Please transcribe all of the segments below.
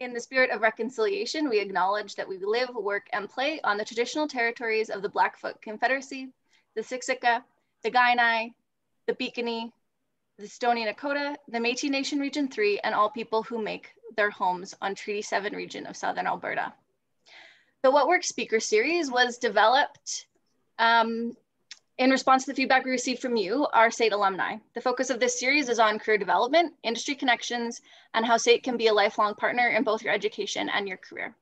In the spirit of reconciliation, we acknowledge that we live, work, and play on the traditional territories of the Blackfoot Confederacy, the Siksika, the Kainai, the Piikani, the Stoney Nakoda, the Métis Nation Region 3, and all people who make their homes on Treaty 7 region of Southern Alberta. The What Works speaker series was developed um, in response to the feedback we received from you, our SAIT alumni, the focus of this series is on career development, industry connections, and how SAIT can be a lifelong partner in both your education and your career.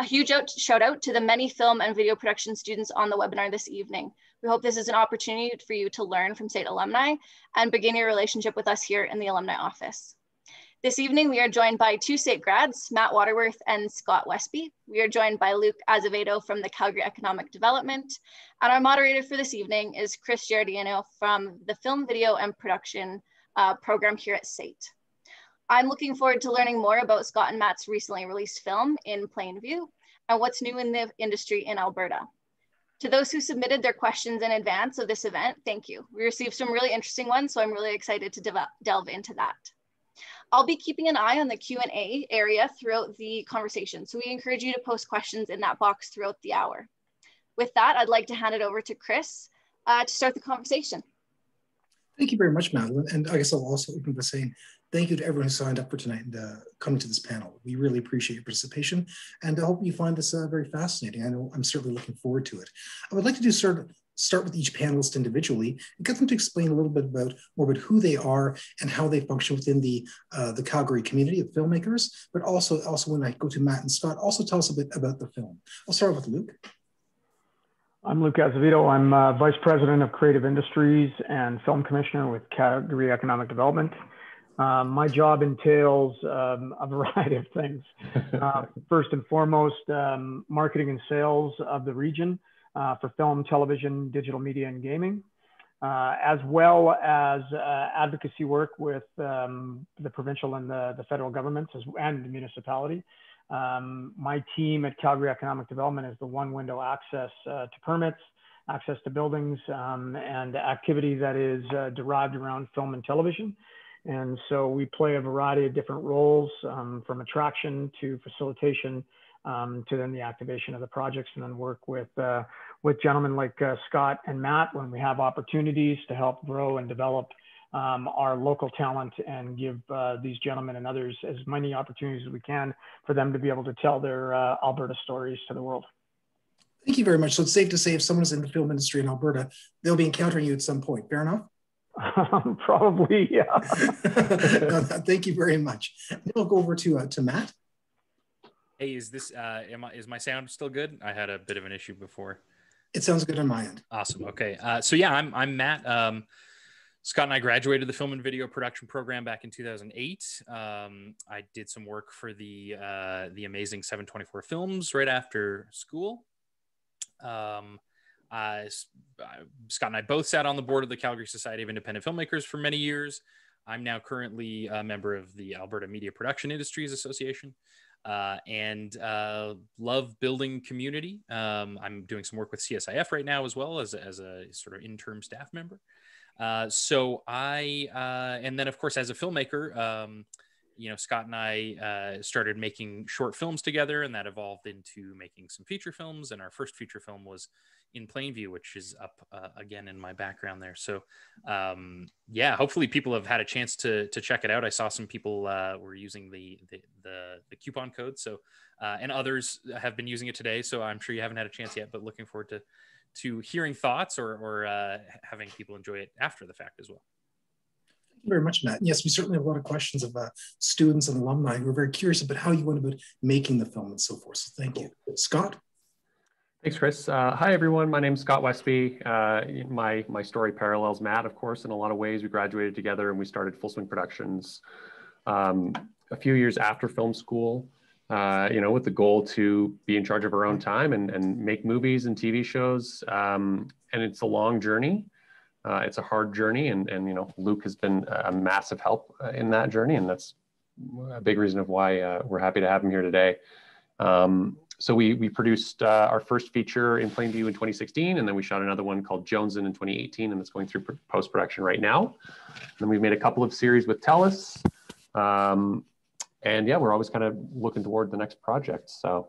A huge out, shout out to the many film and video production students on the webinar this evening. We hope this is an opportunity for you to learn from SAIT alumni and begin your relationship with us here in the alumni office. This evening, we are joined by two SAIT grads, Matt Watterworth and Scott Westby. We are joined by Luke Azevedo from the Calgary Economic Development. And our moderator for this evening is Chris Giardino from the Film, Video, and Production uh, program here at SAIT. I'm looking forward to learning more about Scott and Matt's recently released film in Plainview and what's new in the industry in Alberta. To those who submitted their questions in advance of this event, thank you. We received some really interesting ones, so I'm really excited to delve into that. I'll be keeping an eye on the Q&A area throughout the conversation. So we encourage you to post questions in that box throughout the hour. With that, I'd like to hand it over to Chris uh, to start the conversation. Thank you very much, Madeline. And I guess I'll also open by saying thank you to everyone who signed up for tonight and uh, coming to this panel. We really appreciate your participation and I hope you find this uh, very fascinating. I know I'm certainly looking forward to it. I would like to do sort of start with each panelist individually and get them to explain a little bit about more about who they are and how they function within the uh, the Calgary community of filmmakers. But also, also when I go to Matt and Scott, also tell us a bit about the film. I'll start with Luke. I'm Luke Azevedo. I'm uh, Vice President of Creative Industries and Film Commissioner with Calgary Economic Development. Um, my job entails um, a variety of things. Uh, first and foremost, um, marketing and sales of the region uh, for film, television, digital media, and gaming, uh, as well as uh, advocacy work with um, the provincial and the, the federal governments as, and the municipality. Um, my team at Calgary Economic Development is the one window access uh, to permits, access to buildings, um, and activity that is uh, derived around film and television. And so we play a variety of different roles um, from attraction to facilitation um, to then the activation of the projects and then work with, uh, with gentlemen like uh, Scott and Matt when we have opportunities to help grow and develop um, our local talent and give uh, these gentlemen and others as many opportunities as we can for them to be able to tell their uh, Alberta stories to the world. Thank you very much. So it's safe to say if someone is in the film industry in Alberta, they'll be encountering you at some point. Fair enough? Um, probably, yeah. no, thank you very much. we'll go over to uh, to Matt. Hey, is this uh, am I, is my sound still good? I had a bit of an issue before. It sounds good on my end. Awesome. Okay. Uh, so yeah, I'm I'm Matt. Um, Scott and I graduated the film and video production program back in 2008. Um, I did some work for the uh, the amazing 724 Films right after school. Um, uh, Scott and I both sat on the board of the Calgary Society of Independent Filmmakers for many years. I'm now currently a member of the Alberta Media Production Industries Association uh, and uh, love building community. Um, I'm doing some work with CSIF right now as well as, as a sort of interim staff member. Uh, so I, uh, and then of course, as a filmmaker, um, you know, Scott and I uh, started making short films together, and that evolved into making some feature films. And our first feature film was in Plainview, which is up uh, again in my background there. So, um, yeah, hopefully people have had a chance to to check it out. I saw some people uh, were using the, the the the, coupon code, so uh, and others have been using it today. So I'm sure you haven't had a chance yet, but looking forward to to hearing thoughts or or uh, having people enjoy it after the fact as well. Thank you very much, Matt. Yes, we certainly have a lot of questions of uh, students and alumni who are very curious about how you went about making the film and so forth. So thank you. Scott? Thanks, Chris. Uh, hi, everyone. My name is Scott Westby. Uh, my, my story parallels Matt, of course, in a lot of ways. We graduated together and we started Full Swing Productions um, a few years after film school, uh, you know, with the goal to be in charge of our own time and, and make movies and TV shows. Um, and it's a long journey. Uh, it's a hard journey, and and you know Luke has been a massive help uh, in that journey, and that's a big reason of why uh, we're happy to have him here today. Um, so we we produced uh, our first feature in Plainview in 2016, and then we shot another one called Jonesin in 2018, and it's going through post production right now. And then we've made a couple of series with TELUS. Um, and yeah, we're always kind of looking toward the next project. So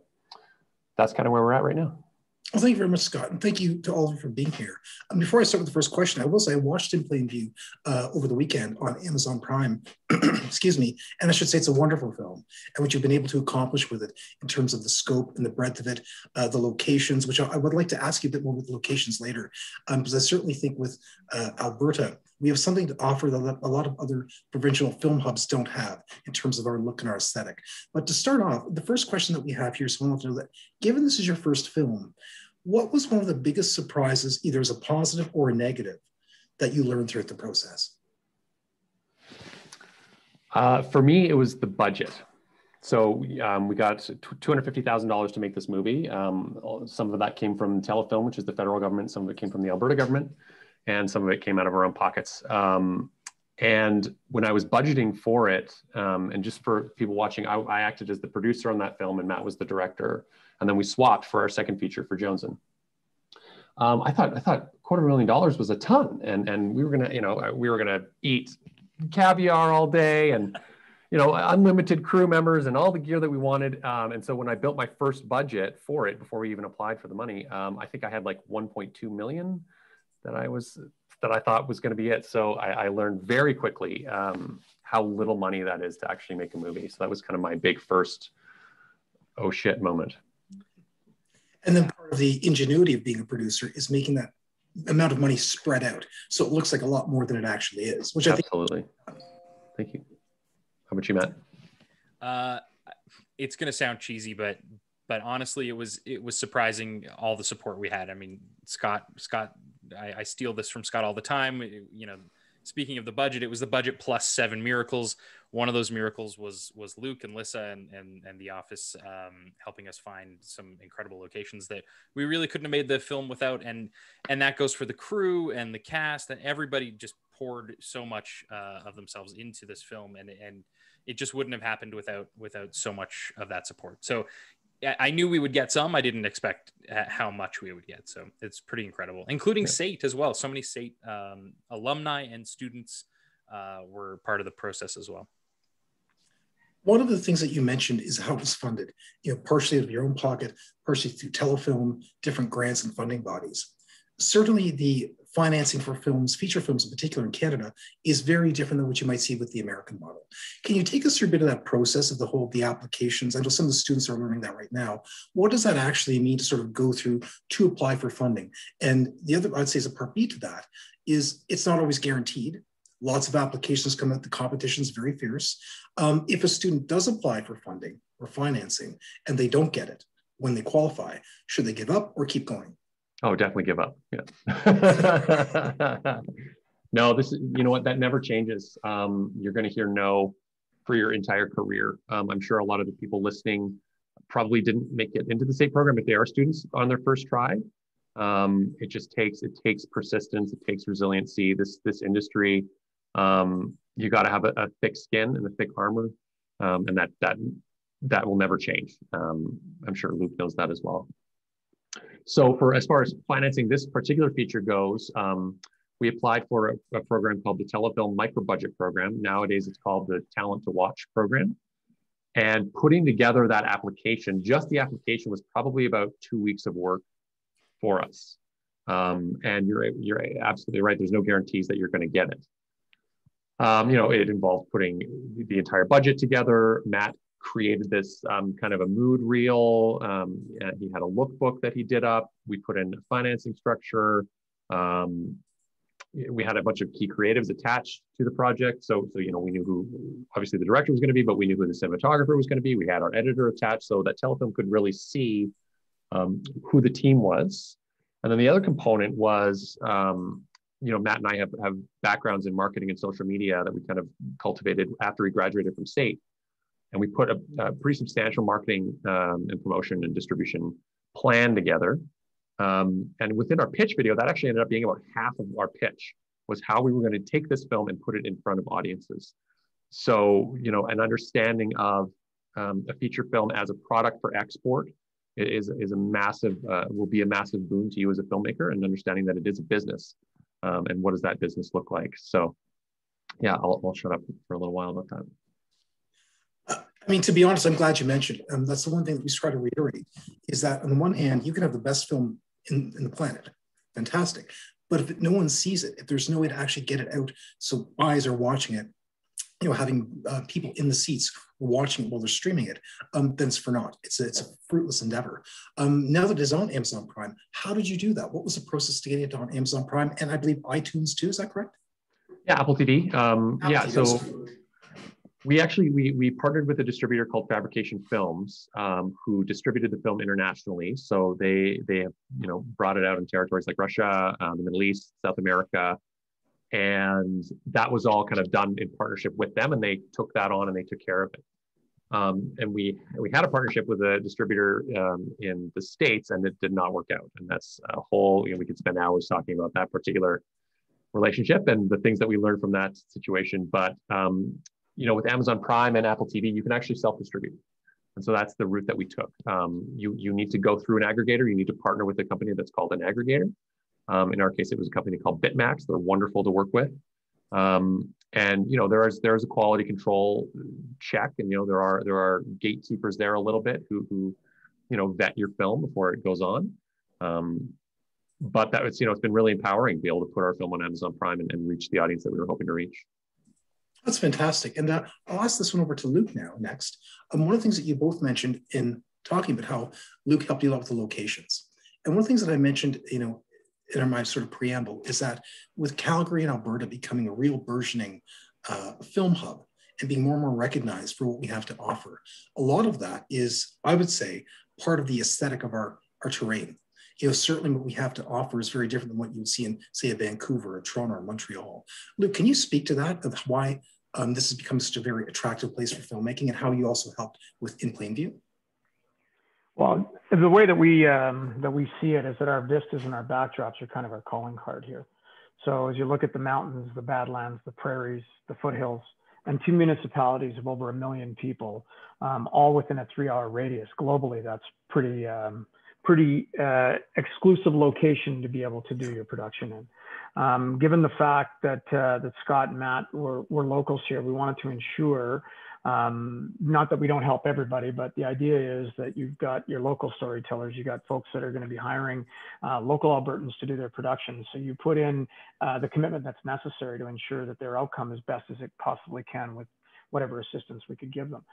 that's kind of where we're at right now. Well, thank you very much, Scott, and thank you to all of you for being here. Um, before I start with the first question, I will say I watched In Plain View uh, over the weekend on Amazon Prime. Excuse me, and I should say it's a wonderful film, and what you've been able to accomplish with it in terms of the scope and the breadth of it, uh, the locations, which I, I, would like to ask you a bit more with the locations later, um, because I certainly think with uh, Alberta, we have something to offer that a lot of other provincial film hubs don't have in terms of our look and our aesthetic. But to start off, the first question that we have here is I want to know that given this is your first film, what was one of the biggest surprises, either as a positive or a negative, that you learned throughout the process? Uh, for me, it was the budget. So um, we got $250,000 to make this movie. Um, some of that came from Telefilm, which is the federal government. Some of it came from the Alberta government, and some of it came out of our own pockets. Um, and when I was budgeting for it, um, and just for people watching, I, I, acted as the producer on that film, and Matt was the director. And then we swapped for our second feature for Jonesing. Um, I thought I thought quarter million dollars was a ton, and and we were gonna you know we were gonna eat caviar all day and you know unlimited crew members and all the gear that we wanted. Um, and so when I built my first budget for it before we even applied for the money, um, I think I had like 1.2 million that I was that I thought was going to be it. So I, I learned very quickly um, how little money that is to actually make a movie. So that was kind of my big first oh shit moment. And then part of the ingenuity of being a producer is making that amount of money spread out. So it looks like a lot more than it actually is, which Absolutely. I think. Absolutely. Thank you. How about you, Matt? Uh, it's going to sound cheesy, but but honestly, it was it was surprising all the support we had. I mean, Scott Scott, I, I steal this from Scott all the time. You know, speaking of the budget, it was the budget plus seven miracles. One of those miracles was was Luke and Lissa and and, and the office um, helping us find some incredible locations that we really couldn't have made the film without. And and that goes for the crew and the cast and everybody just poured so much uh, of themselves into this film and and it just wouldn't have happened without without so much of that support. So I knew we would get some. I didn't expect how much we would get. So it's pretty incredible, including yeah. SAIT as well. So many SAIT um, alumni and students uh, were part of the process as well. One of the things that you mentioned is how it was funded, you know, partially out of your own pocket, partially through Telefilm, different grants and funding bodies. Certainly the financing for films, feature films in particular in Canada, is very different than what you might see with the American model. Can you take us through a bit of that process of the whole the applications? I know some of the students are learning that right now. What does that actually mean to sort of go through to apply for funding? And the other, I'd say, is a part B to that is it's not always guaranteed. Lots of applications come out. The competition is very fierce. Um, if a student does apply for funding or financing and they don't get it when they qualify, should they give up or keep going? Oh, definitely give up. Yeah. no, this is, you know what, that never changes. Um, you're going to hear no for your entire career. Um, I'm sure a lot of the people listening probably didn't make it into the SAIT program if they are students on their first try. Um, it just takes, it takes persistence. It takes resiliency. This, this industry, um, you got to have a, a, thick skin and a thick armor. Um, and that, that, that will never change. Um, I'm sure Luke knows that as well. So for as far as financing this particular feature goes, um, we applied for a, a, program called the Telefilm Micro Budget Program. Nowadays, it's called the Talent to Watch Program. And putting together that application, just the application was probably about two weeks of work for us. Um, and you're you're absolutely right. There's no guarantees that you're going to get it. Um, you know, it involved putting the entire budget together. Matt created this um, kind of a mood reel. Um, he had a lookbook that he did up. We put in a financing structure. Um, we had a bunch of key creatives attached to the project. So, so you know, we knew who obviously the director was going to be, but we knew who the cinematographer was going to be. We had our editor attached so that Telefilm could really see um, who the team was. And then the other component was, um, you know, Matt and I have, have backgrounds in marketing and social media that we kind of cultivated after we graduated from SAIT. and we put a, a pretty substantial marketing um, and promotion and distribution plan together. Um, and within our pitch video, that actually ended up being about half of our pitch was how we were going to take this film and put it in front of audiences. So, you know, an understanding of um, a feature film as a product for export is, is a massive, uh, will be a massive boon to you as a filmmaker and understanding that it is a business. Um, and what does that business look like? So, yeah, I'll, I'll shut up for a little while about that I mean, to be honest, I'm glad you mentioned. Um, that's the one thing that we try to reiterate is that on the one hand, you can have the best film in, in the planet, fantastic. But if no one sees it, if there's no way to actually get it out, so eyes are watching it, you know, having uh, people in the seats watching it while they're streaming it, um, then it's for naught. It's a, it's a fruitless endeavor. Um, now that it is on Amazon Prime, how did you do that? What was the process to get it on Amazon Prime and I believe iTunes too? Is that correct? Yeah, Apple TV. Um, Apple yeah, TV. so we actually we we partnered with a distributor called Fabrication Films, um, who distributed the film internationally. So they they have you know brought it out in territories like Russia, um, the Middle East, South America, and that was all kind of done in partnership with them, and they took that on and they took care of it. Um, and we we had a partnership with a distributor um, in the states, and it did not work out. And that's a whole you know we could spend hours talking about that particular relationship and the things that we learned from that situation. But um, you know, with Amazon Prime and Apple TV, you can actually self-distribute. And so that's the route that we took. Um, you, you need to go through an aggregator. You need to partner with a company that's called an aggregator. Um, in our case, it was a company called Bitmax. They're wonderful to work with. Um, and you know there is there is a quality control check, and you know there are there are gatekeepers there a little bit who who you know vet your film before it goes on. Um, but that was you know it's been really empowering to be able to put our film on Amazon Prime and, and reach the audience that we were hoping to reach. That's fantastic. And uh, I'll ask this one over to Luke now next. Um, one of the things that you both mentioned in talking about how Luke helped you out with the locations. And one of the things that I mentioned, you know, in my sort of preamble is that with Calgary and Alberta becoming a real burgeoning uh, film hub and being more and more recognized for what we have to offer, a lot of that is, I would say, part of the aesthetic of our, our terrain you know, certainly what we have to offer is very different than what you would see in, say, a Vancouver, or Toronto, or Montreal. Luke, can you speak to that of why um, this has become such a very attractive place for filmmaking and how you also helped with In Plain View? Well, the way that we um, that we see it is that our vistas and our backdrops are kind of our calling card here. So as you look at the mountains, the Badlands, the prairies, the foothills, and two municipalities of over a million people, um, all within a three-hour radius globally, that's pretty um, pretty uh, exclusive location to be able to do your production in. Um, given the fact that uh, that Scott and Matt were, were locals here, we wanted to ensure um, not that we don't help everybody, but the idea is that you've got your local storytellers, you've got folks that are going to be hiring uh, local Albertans to do their production. So you put in uh, the commitment that's necessary to ensure that their outcome is best as it possibly can with whatever assistance we could give them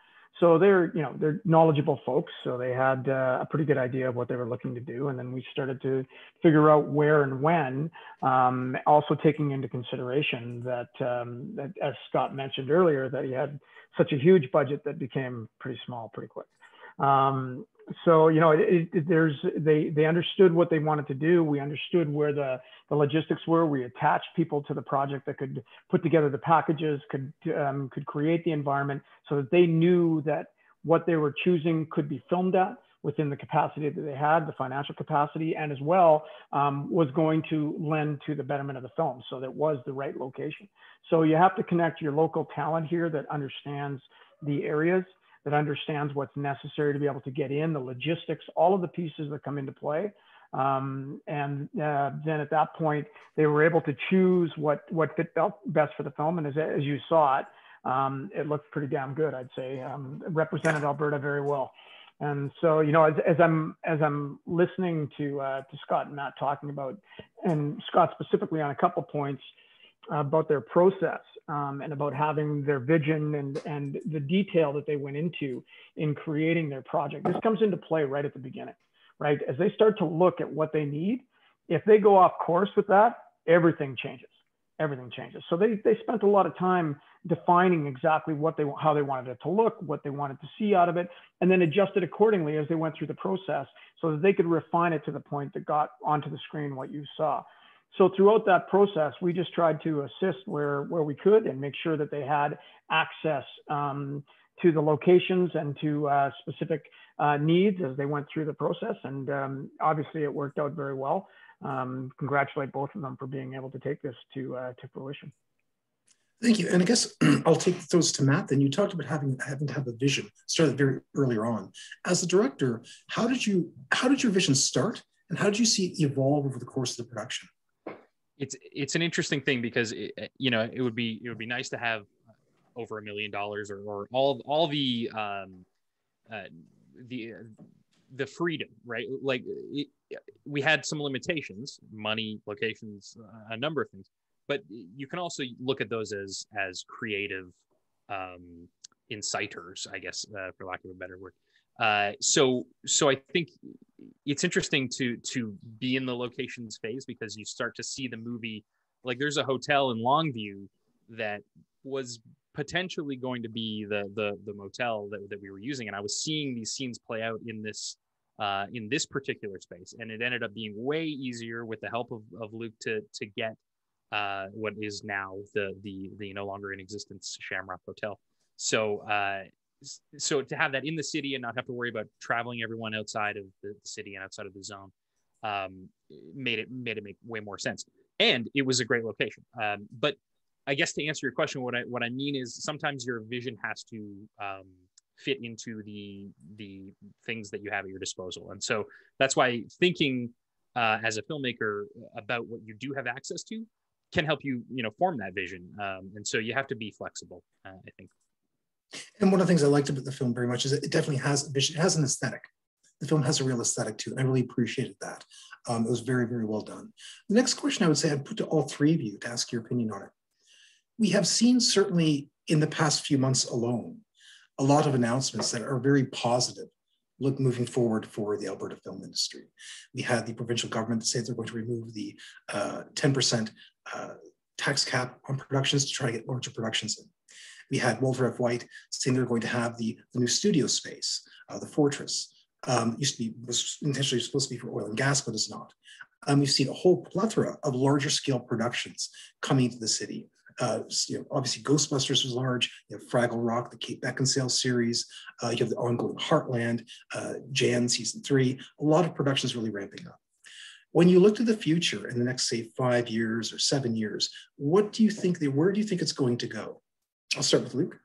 so they're you know they're knowledgeable folks so they had uh, a pretty good idea of what they were looking to do and then we started to figure out where and when um, also taking into consideration that, um, that as scott mentioned earlier that he had such a huge budget that became pretty small pretty quick. Um, so you know it, it, there's they they understood what they wanted to do. We understood where the the logistics were. We attached people to the project that could put together the packages could um, could create the environment so that they knew that what they were choosing could be filmed at within the capacity that they had the financial capacity and as well um, was going to lend to the betterment of the film. So that was the right location. So you have to connect your local talent here that understands the areas that understands what's necessary to be able to get in, the logistics, all of the pieces that come into play. Um, and uh, then at that point, they were able to choose what what fit best for the film. And as, as you saw it, um, it looked pretty damn good, I'd say. Um, represented Alberta very well. And so, you know, as, as I'm as I'm listening to uh, to Scott and Matt talking about, and Scott specifically on a couple points, about their process um, and about having their vision and, and the detail that they went into in creating their project. This comes into play right at the beginning, right? As they start to look at what they need, if they go off course with that, everything changes. Everything changes. So they, they spent a lot of time defining exactly what they how they wanted it to look, what they wanted to see out of it, and then adjusted accordingly as they went through the process so that they could refine it to the point that got onto the screen what you saw. So throughout that process, we just tried to assist where, where we could and make sure that they had access um, to the locations and to uh, specific uh, needs as they went through the process. And um, obviously it worked out very well. Um, congratulate both of them for being able to take this to, uh, to fruition. Thank you. And I guess I'll take those to Matt. Then you talked about having having to have a vision, started very earlier on. As a director, how did you how did your vision start, and how did you see it evolve over the course of the production? It's it's an interesting thing because it, you know it would be it would be nice to have over a million dollars or, or all all the um, uh, the the freedom right? Like it, we had some limitations money locations a number of things but you can also look at those as as creative um, inciters i guess uh, for lack of a better word uh, so so i think it's interesting to to be in the locations phase because you start to see the movie like there's a hotel in longview that was potentially going to be the the the motel that, that we were using. And i was seeing these scenes play out in this uh, in this particular space. And it ended up being way easier with the help of, of luke to to get uh, what is now the the the no longer in existence shamrock hotel. So uh, so to have that in the city and not have to worry about traveling everyone outside of the city and outside of the zone um, made it made it make way more sense and it was a great location um, but I guess to answer your question, what I what I mean is sometimes your vision has to um, fit into the the things that you have at your disposal, and so that's why thinking uh, as a filmmaker about what you do have access to can help you you know form that vision, um, and so you have to be flexible. Uh, I think. And one of the things I liked about the film very much is it definitely has a vision. It has an aesthetic. The film has a real aesthetic too, and I really appreciated that. Um, it was very, very well done. The next question I would say I'd put to all three of you to ask your opinion on it we have seen certainly in the past few months alone a lot of announcements that are very positive look moving forward for the Alberta film industry. We had the provincial government say they're going to remove the 10% uh, uh, tax cap on productions to try to get larger productions in. We had Walter F. White saying they're going to have the, the new studio space, uh, the Fortress. Um, used to be was intentionally supposed to be for oil and gas, but it's not. Um, we've seen a whole plethora of larger scale productions coming to the city uh, you know, obviously Ghostbusters was large. You have Fraggle Rock, the Kate Beckinsale series. Uh, you have the ongoing Heartland, uh, Jann season three. A lot of productions really ramping up. When you look to the future in the next, say, five years or seven years, what do you think? Where do you think it's going to go? I'll start with Luke.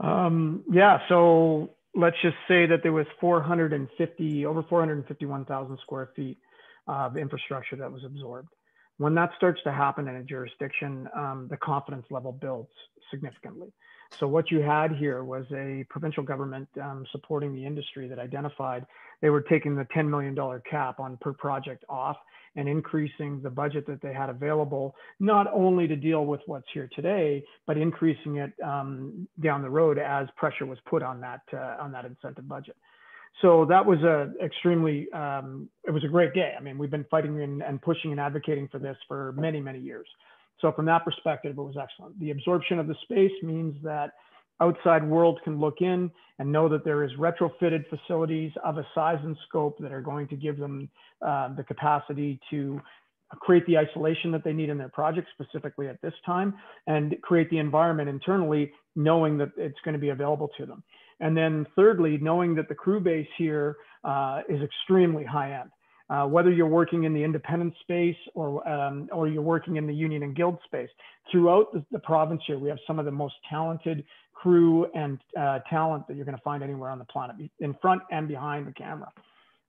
Um, yeah, so let's just say that there was 450, over 451,000 square feet of infrastructure that was absorbed. When that starts to happen in a jurisdiction, um, the confidence level builds significantly. So what you had here was a provincial government um, supporting the industry that identified they were taking the $10 million cap on per project off and increasing the budget that they had available, not only to deal with what's here today, but increasing it um, down the road as pressure was put on that uh, on that incentive budget. So that was a extremely, um, it was a great day. I mean, we've been fighting and, and pushing and advocating for this for many, many years. So from that perspective, it was excellent. The absorption of the space means that outside world can look in and know that there is retrofitted facilities of a size and scope that are going to give them uh, the capacity to create the isolation that they need in their project specifically at this time and create the environment internally knowing that it's going to be available to them and then thirdly, knowing that the crew base here uh, is extremely high end. Uh, whether you're working in the independent space or, um, or you're working in the union and guild space, throughout the, the province here, we have some of the most talented crew and uh, talent that you're going to find anywhere on the planet, in front and behind the camera.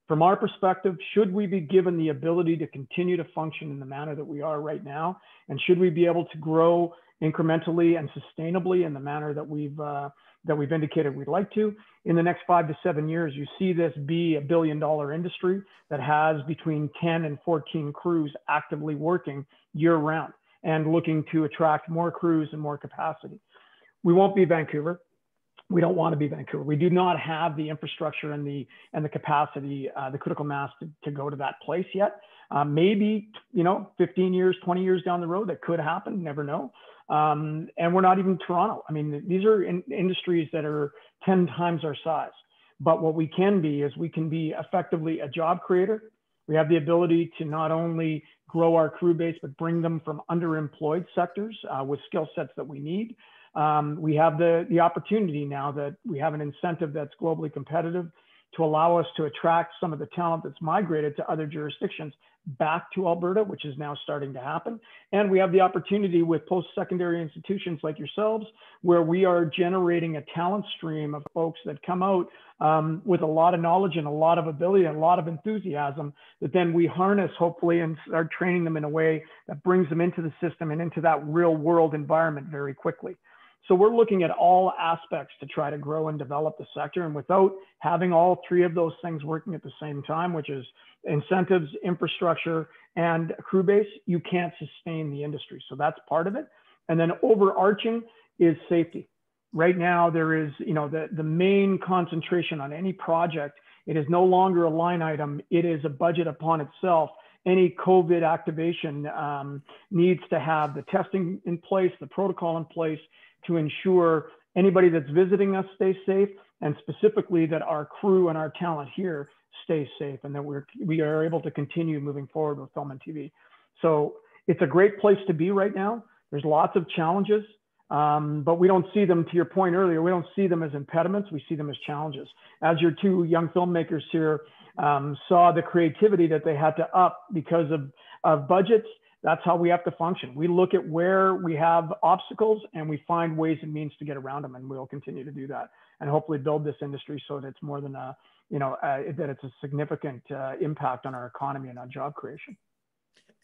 From our perspective, should we be given the ability to continue to function in the manner that we are right now? And should we be able to grow incrementally and sustainably in the manner that we've uh, that we've indicated we'd like to. In the next five to seven years, you see this be a billion dollar industry that has between 10 and 14 crews actively working year round and looking to attract more crews and more capacity. We won't be Vancouver. We don't want to be Vancouver. We do not have the infrastructure and the and the capacity, uh, the critical mass to, to go to that place yet. Uh, maybe you know, 15 years, 20 years down the road, that could happen. Never know. Um, and we're not even Toronto. I mean, these are in industries that are 10 times our size. But what we can be is we can be effectively a job creator. We have the ability to not only grow our crew base, but bring them from underemployed sectors uh, with skill sets that we need. Um, we have the, the opportunity now that we have an incentive that's globally competitive to allow us to attract some of the talent that's migrated to other jurisdictions back to Alberta, which is now starting to happen. And we have the opportunity with post-secondary institutions like yourselves, where we are generating a talent stream of folks that come out um, with a lot of knowledge and a lot of ability and a lot of enthusiasm that then we harness hopefully and start training them in a way that brings them into the system and into that real world environment very quickly. So we're looking at all aspects to try to grow and develop the sector. And without having all three of those things working at the same time, which is incentives, infrastructure, and crew base, you can't sustain the industry. So that's part of it. And then overarching is safety. Right now, there is, you know, the, the main concentration on any project. It is no longer a line item. It is a budget upon itself. Any COVID activation um, needs to have the testing in place, the protocol in place, to ensure anybody that's visiting us stays safe and specifically that our crew and our talent here stays safe and that we're, we are able to continue moving forward with film and TV. So it's a great place to be right now. There's lots of challenges, um, but we don't see them, to your point earlier, we don't see them as impediments, we see them as challenges. As your two young filmmakers here um, saw the creativity that they had to up because of, of budgets, that's how we have to function. We look at where we have obstacles and we find ways and means to get around them, and we'll continue to do that and hopefully build this industry so that it's more than a, you know, that it's a significant uh, impact on our economy and on job creation.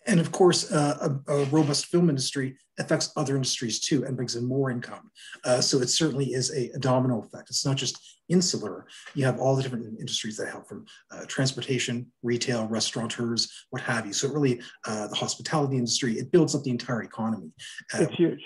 And of course, uh, a, a, robust film industry affects other industries too and brings in more income. Uh, so it certainly is a, a, domino effect. It's not just insular. You have all the different industries that help from uh, transportation, retail, restaurateurs, what have you. So really, uh, the hospitality industry, it builds up the entire economy. Uh, it's huge.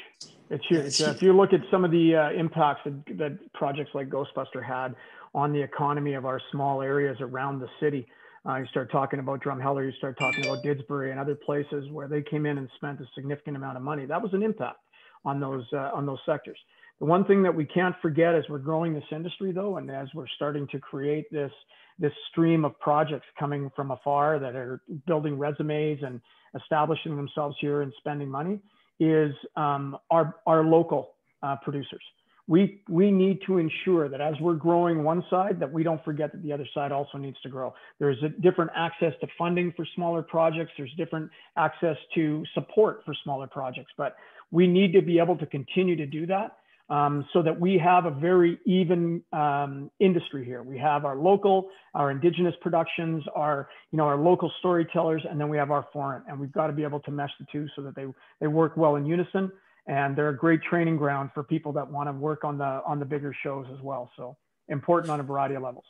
It's huge. It's if you look at some of the uh, impacts that, that projects like Ghostbuster had on the economy of our small areas around the city, uh, you start talking about Drumheller, you start talking about Didsbury and other places where they came in and spent a significant amount of money. That was an impact on those uh, on those sectors. The one thing that we can't forget as we're growing this industry, though, and as we're starting to create this this stream of projects coming from afar that are building resumes and establishing themselves here and spending money, is um, our our local uh, producers we we need to ensure that as we're growing one side that we don't forget that the other side also needs to grow. There's a different access to funding for smaller projects. There's different access to support for smaller projects. But we need to be able to continue to do that um, so that we have a very even um, industry here. We have our local our indigenous productions our you know our local storytellers and then we have our foreign. And we've got to be able to mesh the two so that they they work well in unison and they're a great training ground for people that want to work on the on the bigger shows as well. So important on a variety of levels.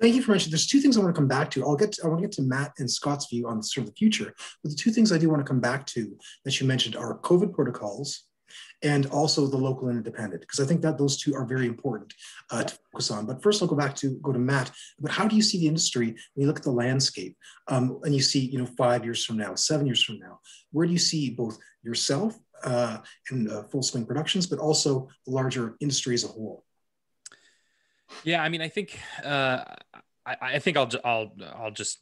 Thank you for mentioning. There's two things I want to come back to. I'll get to, I want to get to Matt and Scott's view on sort of the future. But the two things I do want to come back to that you mentioned are COVID protocols and also the local and independent, because I think that those two are very important uh, to focus on. But first, I'll go back to go to Matt. But how do you see the industry when you look at the landscape um, and you see, you know, five years from now, seven years from now? Where do you see both yourself uh, in uh, Full Swing Productions, but also the larger industry as a whole? Yeah, I mean, I think uh, I, I, think I'll I'll I'll just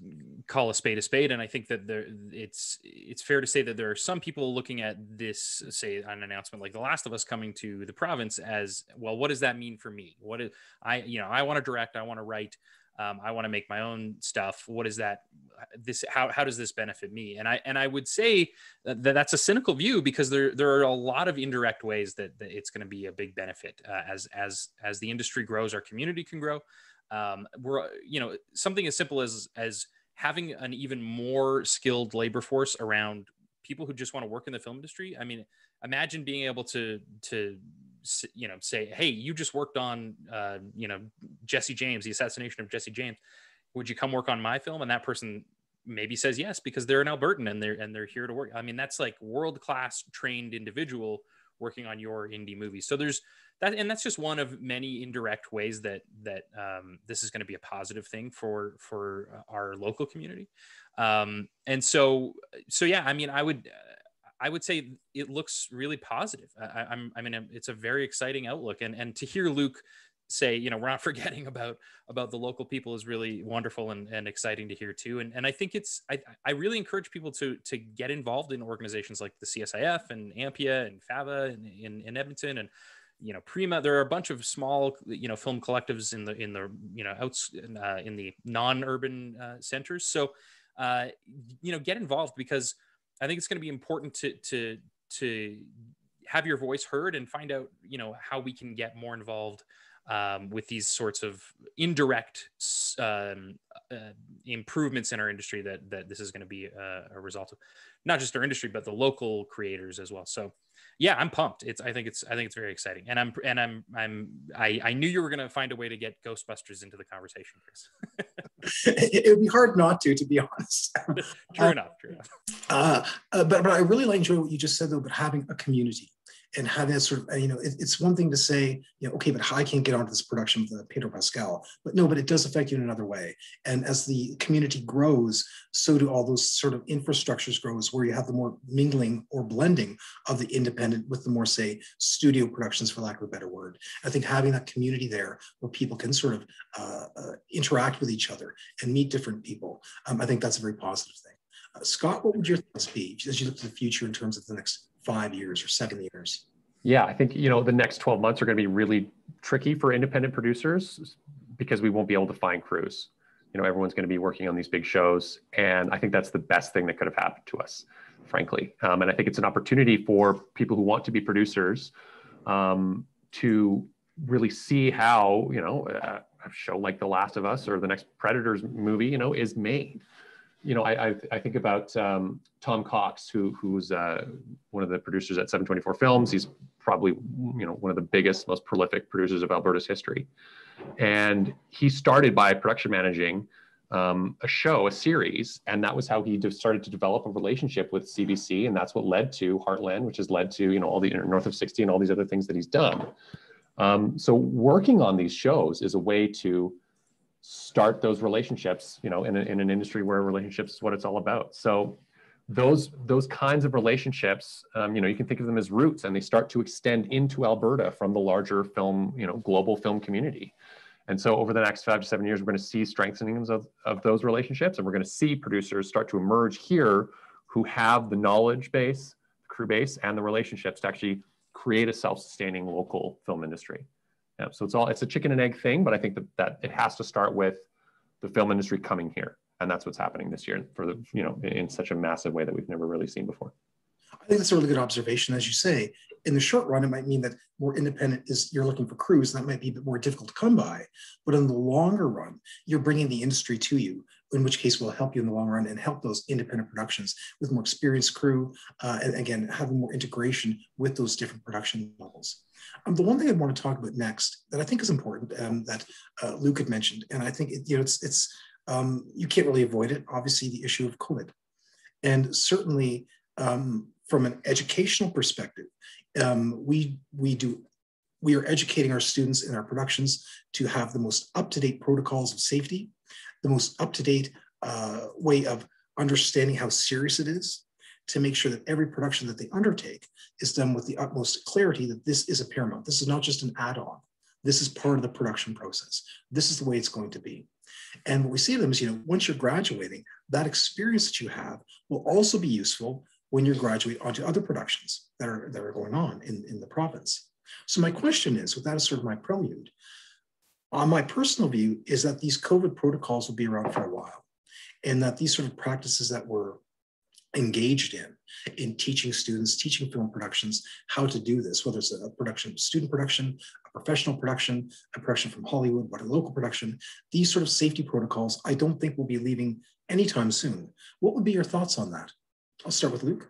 call a spade a spade, and I think that there it's it's fair to say that there are some people looking at this, say, an announcement like The Last of Us coming to the province as well. What does that mean for me? What is I you know I want to direct, I want to write. Um, I want to make my own stuff. What is that? This how how does this benefit me? And I and I would say that that's a cynical view because there there are a lot of indirect ways that, that it's going to be a big benefit uh, as as as the industry grows, our community can grow. Um, we're you know something as simple as as having an even more skilled labor force around people who just want to work in the film industry. I mean, imagine being able to to you know say hey you just worked on uh, you know jesse james the assassination of jesse james. Would you come work on my film? And that person maybe says yes because they're an albertan and they're and they're here to work. I mean that's like world class trained individual working on your indie movie so there's that and that's just one of many indirect ways that that um, this is going to be a positive thing for for our local community. Um, and so so yeah i mean i would I would say it looks really positive. I, I'm, I mean, it's a very exciting outlook, and and to hear Luke say, you know, we're not forgetting about about the local people is really wonderful and, and exciting to hear too. And and I think it's I, I really encourage people to to get involved in organizations like the CSIF and AMPIA and FAVA in, in, in Edmonton and you know Prima. There are a bunch of small you know film collectives in the in the you know outs uh, in the non-urban uh, centers. So uh, you know, get involved because I think it's going to be important to to to have your voice heard and find out, you know, how we can get more involved um, with these sorts of indirect um, uh, improvements in our industry that that this is going to be a, a, result of not just our industry but the local creators as well. So yeah i'm pumped. It's i think it's i think it's very exciting. And i'm and i'm i'm i, I knew you were going to find a way to get ghostbusters into the conversation chris. It, would be hard not to to be honest. True uh, enough true enough. uh, uh, but, but i really enjoy what you just said though about having a community and having that sort of, you know, it, it's one thing to say, you know, okay, but I can't get onto this production with the Pedro Pascal, but no, but it does affect you in another way. And as the community grows, so do all those sort of infrastructures grows where you have the more mingling or blending of the independent with the more, say, studio productions, for lack of a better word. I think having that community there where people can sort of uh, uh, interact with each other and meet different people, um, I think that's a very positive thing. Uh, Scott, what would your thoughts be as you look to the future in terms of the next five years or seven years? Yeah, I think you know the next 12 months are going to be really tricky for independent producers because we won't be able to find crews. You know, everyone's going to be working on these big shows, and I think that's the best thing that could have happened to us, frankly. Um, and I think it's an opportunity for people who want to be producers um, to really see how you know a show like The Last of Us or the next Predators movie, you know, is made you know, I, I, I think about um, Tom Cox, who who's uh, one of the producers at 724 Films. He's probably you know one of the biggest, most prolific producers of Alberta's history, and he started by production managing um, a show, a series, and that was how he started to develop a relationship with CBC, and that's what led to Heartland, which has led to you know all the North of 60 and all these other things that he's done. Um, so working on these shows is a way to start those relationships, you know, in, a, in an industry where relationships is what it's all about. So those those kinds of relationships, um, you know, you can think of them as roots, and they start to extend into Alberta from the larger film, you know, global film community. And so over the next five to seven years, we're going to see strengthenings of, of those relationships, and we're going to see producers start to emerge here who have the knowledge base, the crew base, and the relationships to actually create a self-sustaining local film industry. Yeah, so it's all it's a chicken and egg thing, but I think that that it has to start with the film industry coming here, and that's what's happening this year for the you know in such a massive way that we've never really seen before. I think that's a really good observation. As you say, in the short run, it might mean that more independent is you're looking for crews, that might be a bit more difficult to come by. But in the longer run, you're bringing the industry to you, in which case will help you in the long run and help those independent productions with more experienced crew, uh, and again, having more integration with those different production levels. Um, the one thing I want to talk about next that I think is important um, that uh, Luke had mentioned, and I think it, you know it's it's um, you can't really avoid it. Obviously, the issue of COVID, and certainly um, from an educational perspective, um, we we do we are educating our students in our productions to have the most up to date protocols of safety, the most up to date uh, way of understanding how serious it is, to make sure that every production that they undertake is done with the utmost clarity that this is a paramount. This is not just an add-on. This is part of the production process. This is the way it's going to be. And what we see them is, you know, once you're graduating, that experience that you have will also be useful when you graduate onto other productions that are, that are going on in, in the province. So my question is, with that as sort of my prelude, on my personal view is that these COVID protocols will be around for a while and that these sort of practices that were engaged in in teaching students teaching film productions how to do this whether it's a production student production a professional production a production from hollywood but a local production these sort of safety protocols i don't think will be leaving anytime soon. What would be your thoughts on that? I'll start with luke.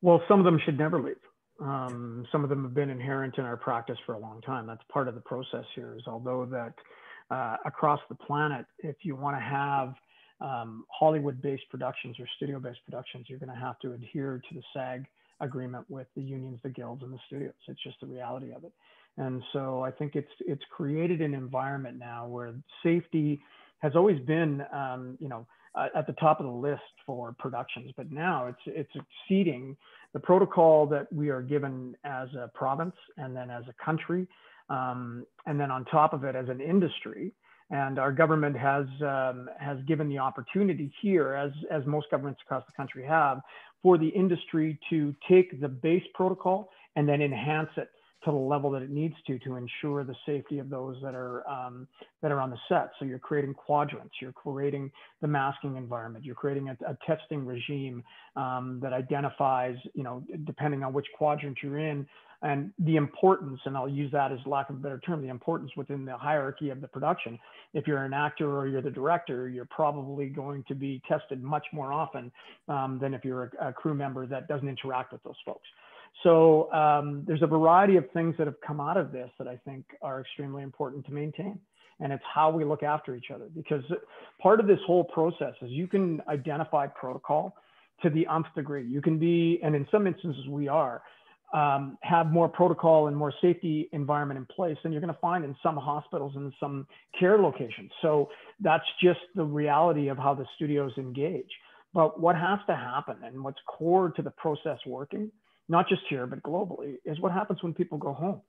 Well some of them should never leave um, some of them have been inherent in our practice for a long time that's part of the process here is although that uh, across the planet if you want to have um, Hollywood-based productions or studio-based productions, you're going to have to adhere to the SAG agreement with the unions, the guilds, and the studios. It's just the reality of it. And so I think it's it's created an environment now where safety has always been, um, you know, at the top of the list for productions, but now it's it's exceeding the protocol that we are given as a province and then as a country, um, and then on top of it as an industry. And our government has um, has given the opportunity here, as as most governments across the country have, for the industry to take the base protocol and then enhance it to the level that it needs to to ensure the safety of those that are um, that are on the set. So you're creating quadrants, you're creating the masking environment, you're creating a, a testing regime um, that identifies, you know, depending on which quadrant you're in, and the importance, and I'll use that as lack of a better term, the importance within the hierarchy of the production. If you're an actor or you're the director, you're probably going to be tested much more often um, than if you're a, a crew member that doesn't interact with those folks. So um, there's a variety of things that have come out of this that I think are extremely important to maintain. And it's how we look after each other because part of this whole process is you can identify protocol to the nth degree. You can be, and in some instances we are, um, have more protocol and more safety environment in place than you're going to find in some hospitals and some care locations. So that's just the reality of how the studios engage. But what has to happen and what's core to the process working not just here, but globally, is what happens when people go home.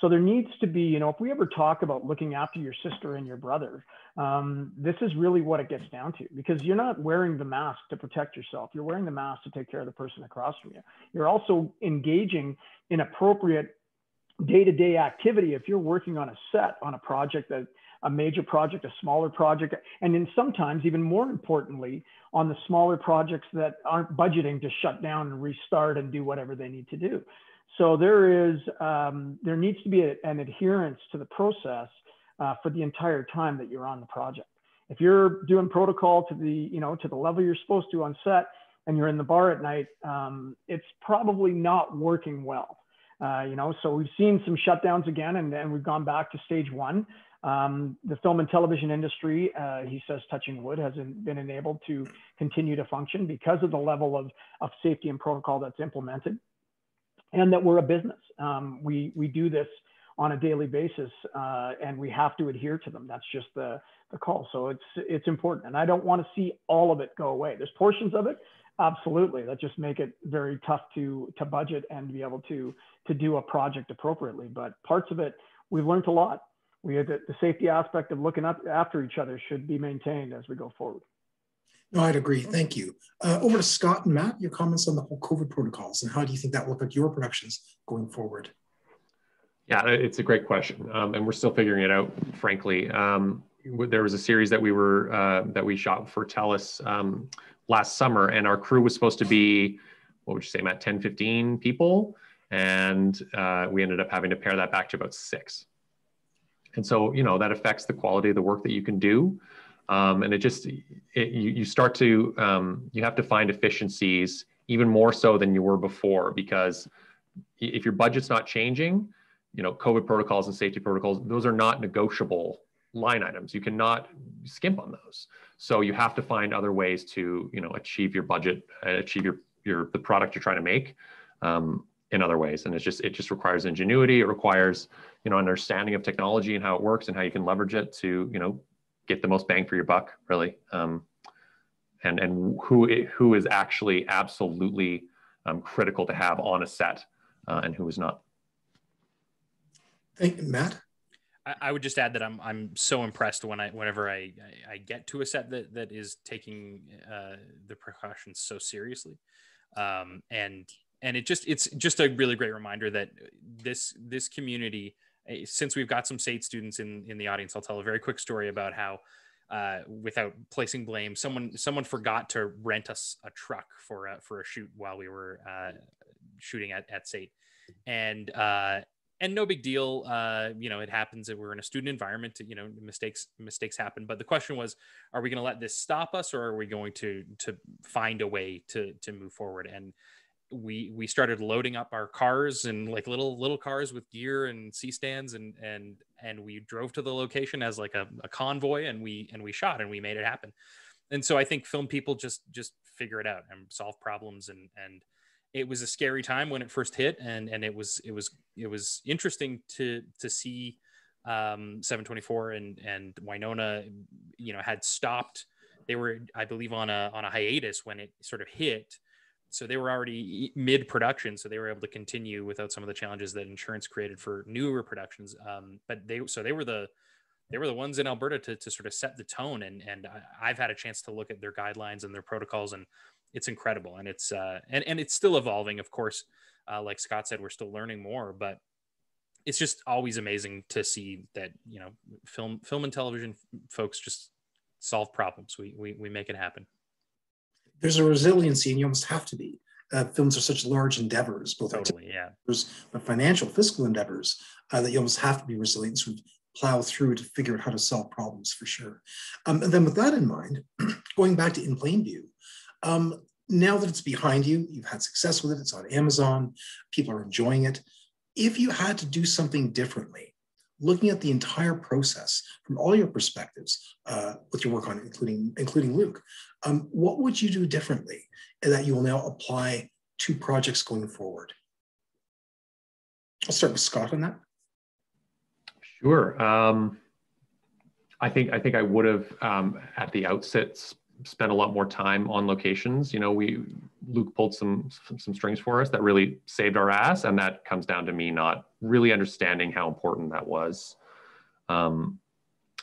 So there needs to be, you know, if we ever talk about looking after your sister and your brother, um, this is really what it gets down to because you're not wearing the mask to protect yourself. You're wearing the mask to take care of the person across from you. You're also engaging in appropriate day-to-day activity if you're working on a set on a project that a major project, a smaller project, and then sometimes even more importantly, on the smaller projects that aren't budgeting to shut down and restart and do whatever they need to do. So there is, um, there needs to be a, an adherence to the process uh, for the entire time that you're on the project. If you're doing protocol to the, you know, to the level you're supposed to on set and you're in the bar at night, um, it's probably not working well. Uh, you know, so we've seen some shutdowns again, and, and we've gone back to stage one. Um, the film and television industry, uh, he says, touching wood, hasn't been enabled to continue to function because of the level of, of safety and protocol that's implemented, and that we're a business. Um, we, we do this on a daily basis, uh, and we have to adhere to them. That's just the, the call. So it's, it's important. And I don't want to see all of it go away. There's portions of it, absolutely, that just make it very tough to, to budget and be able to, to do a project appropriately. But parts of it, we've learned a lot we had the, the safety aspect of looking up after each other should be maintained as we go forward. No, I'd agree. Thank you. Uh, over to Scott and Matt, your comments on the whole COVID protocols and how do you think that will affect your productions going forward? Yeah, it's a great question, um, and we're still figuring it out. Frankly, um, there was a series that we were uh, that we shot for TELUS um, last summer, and our crew was supposed to be what would you say, Matt, 10, 15 people, and uh, we ended up having to pare that back to about six. And so, you know, that affects the quality of the work that you can do. Um, and it just, it, you, you start to, um, you have to find efficiencies even more so than you were before, because if your budget's not changing, you know, COVID protocols and safety protocols, those are not negotiable line items. You cannot skimp on those. So you have to find other ways to, you know, achieve your budget, achieve your, your, the product you're trying to make. Um, in other ways. And it's just it just requires ingenuity. It requires you know understanding of technology and how it works and how you can leverage it to you know get the most bang for your buck really. Um, and and who it, who is actually absolutely um, critical to have on a set uh, and who is not. Thank you matt. I would just add that I'm I'm so impressed when I whenever I I get to a set that that is taking uh, the precautions so seriously, um, and and it just it's just a really great reminder that this this community eh, since we've got some SAIT students in in the audience i'll tell a very quick story about how uh, without placing blame someone someone forgot to rent us a truck for a, for a shoot while we were uh, shooting at, at SAIT and uh, and no big deal uh, you know it happens that we're in a student environment you know mistakes mistakes happen. But the question was are we going to let this stop us or are we going to to find a way to to move forward? And we we started loading up our cars and like little little cars with gear and C stands and and and we drove to the location as like a, a convoy and we and we shot and we made it happen. And so I think film people just just figure it out and solve problems and and it was a scary time when it first hit and and it was it was it was interesting to to see um 724 and and Wynonna you know had stopped they were I believe on a on a hiatus when it sort of hit so they were already mid production, so they were able to continue without some of the challenges that insurance created for newer productions. Um, but they so they were the they were the ones in Alberta to, to sort of set the tone, and and I've had a chance to look at their guidelines and their protocols, and it's incredible, and it's uh, and and it's still evolving, of course. Uh, like Scott said, we're still learning more, but it's just always amazing to see that you know film film and television folks just solve problems we we, we make it happen there's a resiliency and you almost have to be. Uh, films are such large endeavors both totally yeah. but financial fiscal endeavors uh, that you almost have to be resilient sort of plow through to figure out how to solve problems for sure. Um, and then with that in mind going back to in Plainview um, now that it's behind you you've had success with it it's on amazon people are enjoying it. If you had to do something differently, looking at the entire process from all your perspectives uh, with your work on it, including, including Luke, um, what would you do differently that you will now apply to projects going forward? I'll start with Scott on that. Sure. Um, I think I think I would have um, at the outset spent a lot more time on locations. You know, we Luke pulled some some strings for us that really saved our ass, and that comes down to me not really understanding how important that was, um,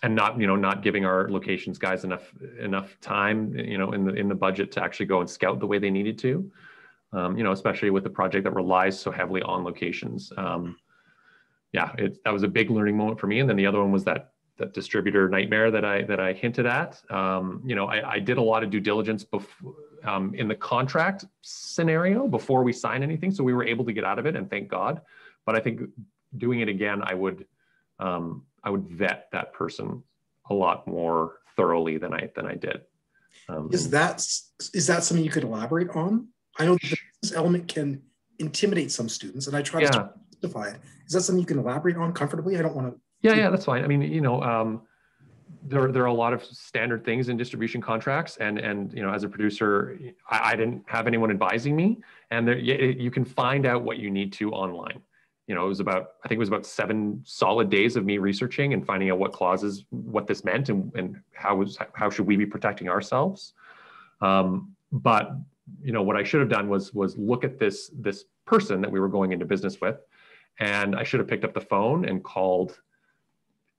and not you know not giving our locations guys enough enough time you know in the in the budget to actually go and scout the way they needed to. Um, you know, especially with a project that relies so heavily on locations. Um, yeah, it, that was a big learning moment for me. And then the other one was that that distributor nightmare that I that I hinted at. Um, you know, I, I, did a lot of due diligence before um, in the contract scenario before we sign anything, so we were able to get out of it, and thank God. But I think doing it again, I would um, I would vet that person a lot more thoroughly than I than I did. Um, is that is that something you could elaborate on? I know this element can intimidate some students, and I try yeah. to justify it. Is that something you can elaborate on comfortably? I don't want to yeah, yeah, that's fine. I mean, you know, um, there there are a lot of standard things in distribution contracts, and and you know, as a producer, I, I didn't have anyone advising me, and there you can find out what you need to online. You know, it was about I think it was about seven solid days of me researching and finding out what clauses, what this meant, and and how was how should we be protecting ourselves. Um, but you know, what I should have done was was look at this this person that we were going into business with, and I should have picked up the phone and called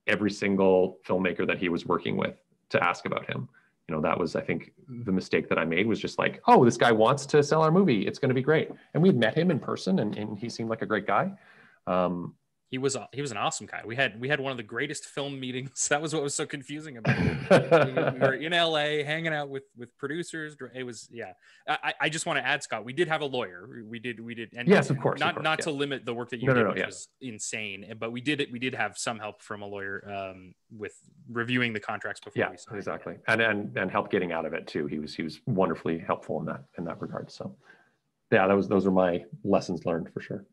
every single filmmaker that he was working with to ask about him. You know, that was, I think, the mistake that I made was just like, oh, this guy wants to sell our movie. It's going to be great. And we met him in person and, and he seemed like a great guy. Um, he was he was an awesome guy. We had we had one of the greatest film meetings. That was what was so confusing about it. we were in LA hanging out with with producers. It was yeah. I, I just want to add, Scott. We did have a lawyer. We did we did and yes, of course. Not of course, not yeah. to limit the work that you no, did, no, no, which yeah. was insane. But we did it. We did have some help from a lawyer um, with reviewing the contracts before yeah, we signed. exactly, and and and help getting out of it too. He was he was wonderfully helpful in that in that regard. So yeah, that was those are my lessons learned for sure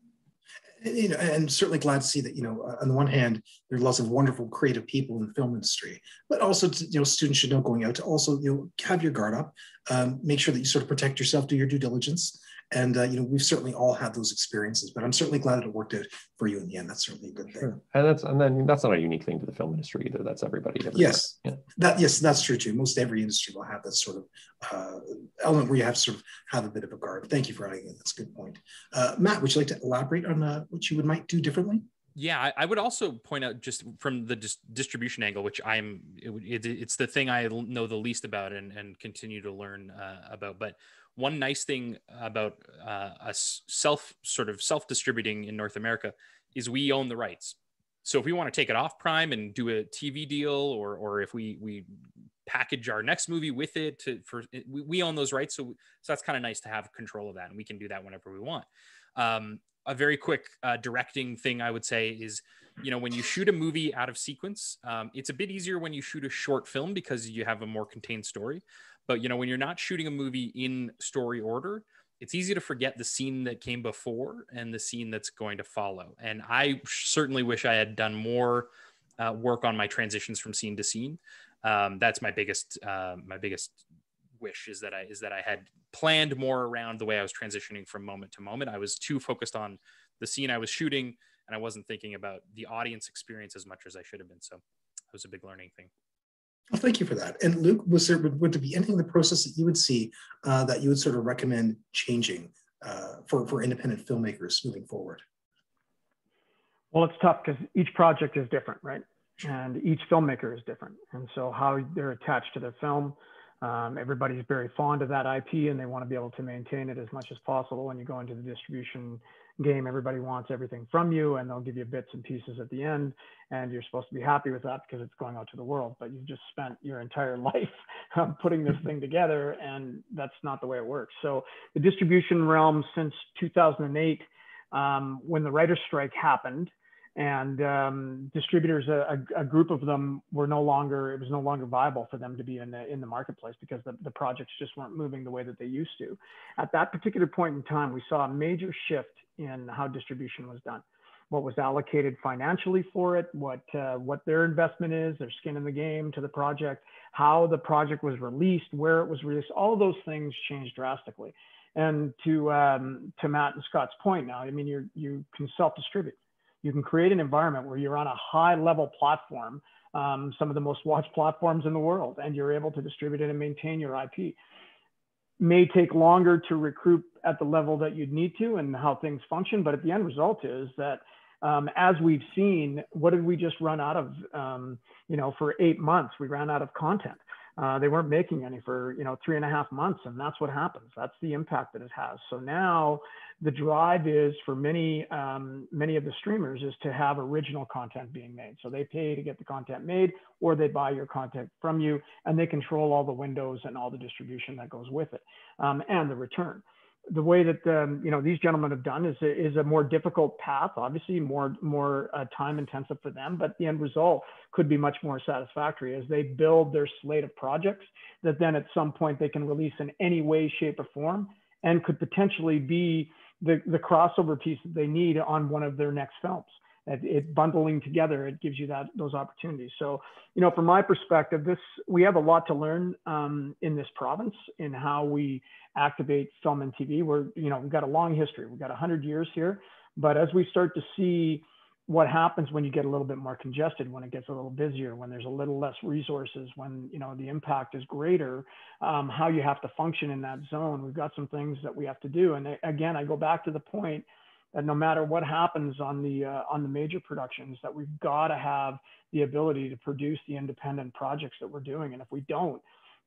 you know, and certainly glad to see that, you know, uh, on the one hand, there are lots of wonderful creative people in the film industry, but also, to, you know, students should know going out to also, you know, have your guard up, um, make sure that you sort of protect yourself, do your due diligence, and uh, you know, we've certainly all had those experiences, but I'm certainly glad that it worked out for you in the end. That's certainly a good thing. Sure. And that's and then that's not a unique thing to the film industry either. That's everybody. Everywhere. Yes, yeah. that yes, that's true too. Most every industry will have that sort of uh, element where you have to sort of have a bit of a guard. Thank you for adding it. That's a good point. Uh, Matt, would you like to elaborate on uh, what you would might do differently? Yeah, I, I, would also point out just from the dis- distribution angle, which I'm, it, it, it's the thing I know the least about and, and continue to learn uh, about. But one nice thing about uh, us self sort of self distributing in North America is we own the rights. So if we want to take it off Prime and do a TV deal, or or if we we package our next movie with it to for we, we own those rights, so so that's kind of nice to have control of that, and we can do that whenever we want. Um, a very quick uh, directing thing I would say is, you know, when you shoot a movie out of sequence, um, it's a bit easier when you shoot a short film because you have a more contained story. But you know, when you're not shooting a movie in story order, it's easy to forget the scene that came before and the scene that's going to follow. And I certainly wish I had done more uh, work on my transitions from scene to scene. Um, that's my biggest uh, my biggest wish is that I is that I had planned more around the way I was transitioning from moment to moment. I was too focused on the scene I was shooting, and I wasn't thinking about the audience experience as much as I should have been. So it was a big learning thing. Well, thank you for that. And Luke, was there would, would there be anything in the process that you would see uh, that you would sort of recommend changing uh, for for independent filmmakers moving forward? Well, it's tough because each project is different, right? And each filmmaker is different, and so how they're attached to their film. Um, everybody's very fond of that IP, and they want to be able to maintain it as much as possible. When you go into the distribution game. Everybody wants everything from you, and they'll give you bits and pieces at the end, and you're supposed to be happy with that because it's going out to the world. But you've just spent your entire life um, putting this thing together, and that's not the way it works. So the distribution realm since 2008, um, when the writer's strike happened, and um, distributors, a, a, group of them were no longer, it was no longer viable for them to be in the, in the marketplace because the, the projects just weren't moving the way that they used to. At that particular point in time, we saw a major shift in how distribution was done. What was allocated financially for it, what, uh, what their investment is, their skin in the game to the project, how the project was released, where it was released, all those things changed drastically. And to, um, to Matt and Scott's point now, I mean, you you can self-distribute you can create an environment where you're on a high level platform, um, some of the most watched platforms in the world, and you're able to distribute it and maintain your IP. May take longer to recruit at the level that you'd need to and how things function, but at the end result is that um, as we've seen, what did we just run out of? Um, you know, for eight months, we ran out of content. Uh, they weren't making any for you know three and a half months, and that's what happens. That's the impact that it has. So now the drive is for many um, many of the streamers is to have original content being made. So they pay to get the content made, or they buy your content from you, and they control all the windows and all the distribution that goes with it, um, and the return the way that um, you know these gentlemen have done is a, is a more difficult path, obviously more more uh, time intensive for them, but the end result could be much more satisfactory as they build their slate of projects that then at some point they can release in any way, shape, or form, and could potentially be the the crossover piece that they need on one of their next films. It, it, bundling together, it gives you that those opportunities. So, you know, from my perspective, this we have a lot to learn um, in this province in how we activate film and TV. We're, you know, we've got a long history. We've got 100 years here. But as we start to see what happens when you get a little bit more congested, when it gets a little busier, when there's a little less resources, when you know the impact is greater, um, how you have to function in that zone. We've got some things that we have to do. And again, I go back to the point that no matter what happens on the uh, on the major productions, that we've got to have the ability to produce the independent projects that we're doing. And if we don't,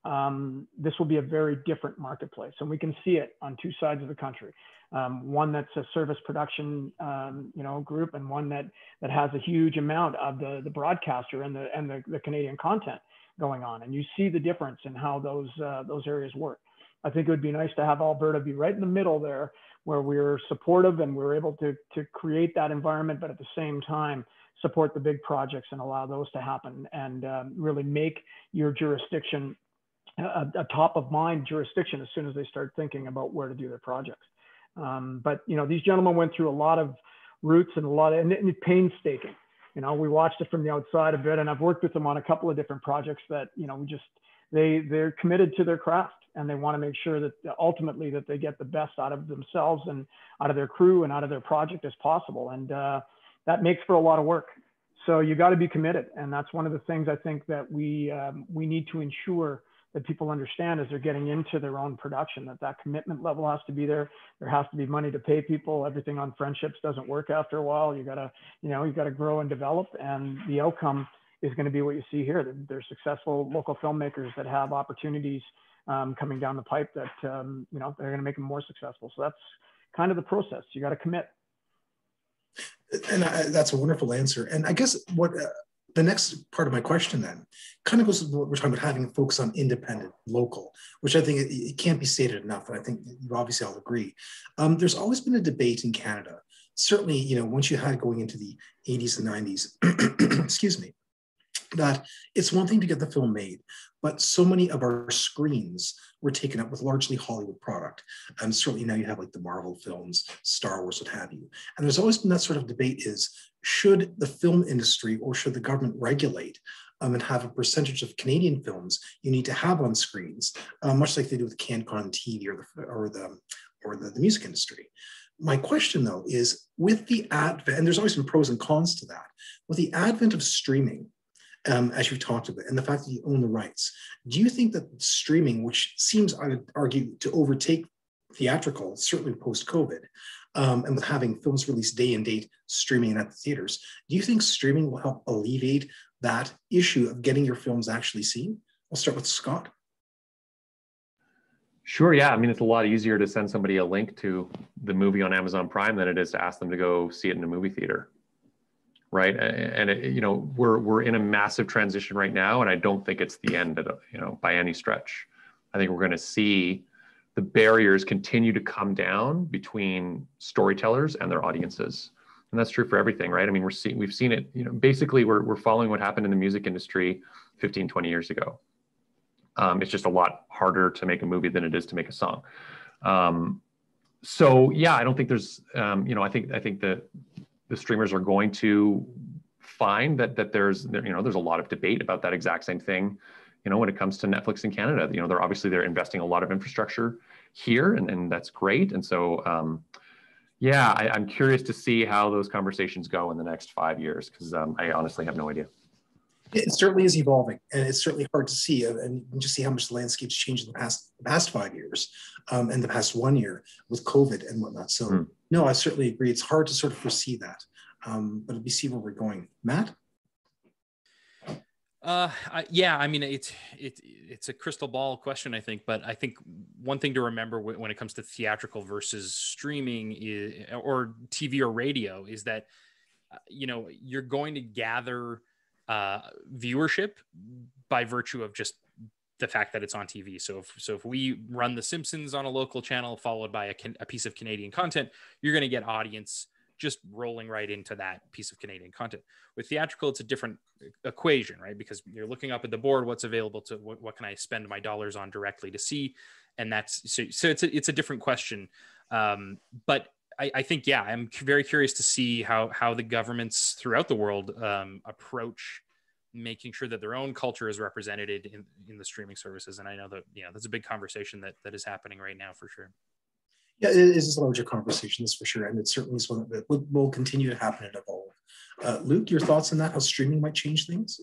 um, this will be a very different marketplace. And we can see it on two sides of the country. Um, one that's a service production, um, you know, group, and one that that has a huge amount of the the broadcaster and the and the, the Canadian content going on. And you see the difference in how those uh, those areas work. I think it would be nice to have Alberta be right in the middle there, where we're supportive and we're able to to create that environment, but at the same time support the big projects and allow those to happen and um, really make your jurisdiction a, a, top of mind jurisdiction as soon as they start thinking about where to do their projects. Um, but you know, these gentlemen went through a lot of routes and a lot of and, and painstaking. You know, we watched it from the outside a bit, and I've worked with them on a couple of different projects that you know we just they they're committed to their craft and they want to make sure that ultimately that they get the best out of themselves and out of their crew and out of their project as possible. And uh, that makes for a lot of work. So you got to be committed. And that's one of the things i think that we um, we need to ensure that people understand as they're getting into their own production that that commitment level has to be there. There has to be money to pay people. Everything on friendships doesn't work after a while. You got to you know you got to grow and develop. And the outcome is going to be what you see here. There's successful local filmmakers that have opportunities um, coming down the pipe that um, you know they're going to make them more successful so that's kind of the process you got to commit and I, that's a wonderful answer and i guess what uh, the next part of my question then kind of goes to what we're talking about having focus on independent, local, which I think it, it can't be stated enough. And I think you obviously all agree. Um, there's always been a debate in Canada. Certainly, you know, once you had going into the 80s and 90s, excuse me, that it's one thing to get the film made, but so many of our screens were taken up with largely Hollywood product. And certainly now you have like the Marvel films, Star Wars, what have you. And there's always been that sort of debate is should the film industry or should the government regulate um, and have a percentage of Canadian films you need to have on screens, uh, much like they do with CanCon TV or the, or the, or the, the music industry. My question though is with the advent, and there's always been pros and cons to that, with the advent of streaming, um, as you've talked about, and the fact that you own the rights, do you think that streaming, which seems, I would argue, to overtake theatrical, certainly post COVID, um, and with having films released day and date streaming at the theaters, do you think streaming will help alleviate that issue of getting your films actually seen? I'll start with Scott. Sure. Yeah. I mean, it's a lot easier to send somebody a link to the movie on Amazon Prime than it is to ask them to go see it in a movie theater. Right. And, it, you know, we're, we're in a massive transition right now. And I don't think it's the end, of, you know, by any stretch. I think we're going to see the barriers continue to come down between storytellers and their audiences. And that's true for everything, right? I mean, we're seeing, we've seen it, you know, basically we're, we're following what happened in the music industry 15, 20 years ago um, it's just a lot harder to make a movie than it is to make a song. Um, so yeah, I don't think there's, um, you know, I think I think that the streamers are going to find that that there's you know there's a lot of debate about that exact same thing. You know, when it comes to Netflix in Canada, you know, they're obviously they're investing a lot of infrastructure here, and, and that's great. And so, um, yeah, I, am curious to see how those conversations go in the next five years because um, I honestly have no idea. It certainly is evolving, and it's certainly hard to see. Uh, and you can just see how much the landscape's changed in the past the past five years, um, and the past one year with COVID and whatnot. So, mm. No, I certainly agree. It's hard to sort of foresee that, um, but we see where we're going. Matt. Uh, I, yeah, I mean it's it, it's a crystal ball question, I think. But I think one thing to remember when it comes to theatrical versus streaming is, or TV or radio is that uh, you know you're going to gather uh, viewership by virtue of just the fact that it's on TV. So if so if we run The Simpsons on a local channel followed by a, a piece of Canadian content, you're going to get audience just rolling right into that piece of Canadian content. With theatrical, it's a different equation, right? Because you're looking up at the board, what's available to what, what can I spend my dollars on directly to see, and that's so. So it's a, it's a different question. Um, but I, I, think yeah, I'm very curious to see how how the governments throughout the world um, approach making sure that their own culture is represented in, in the streaming services. And I know that you know that's a big conversation that that is happening right now for sure. Yeah, it is a larger conversation, that's for sure, and it certainly is one that will, will continue to happen and evolve. Uh, Luke, your thoughts on that? How streaming might change things?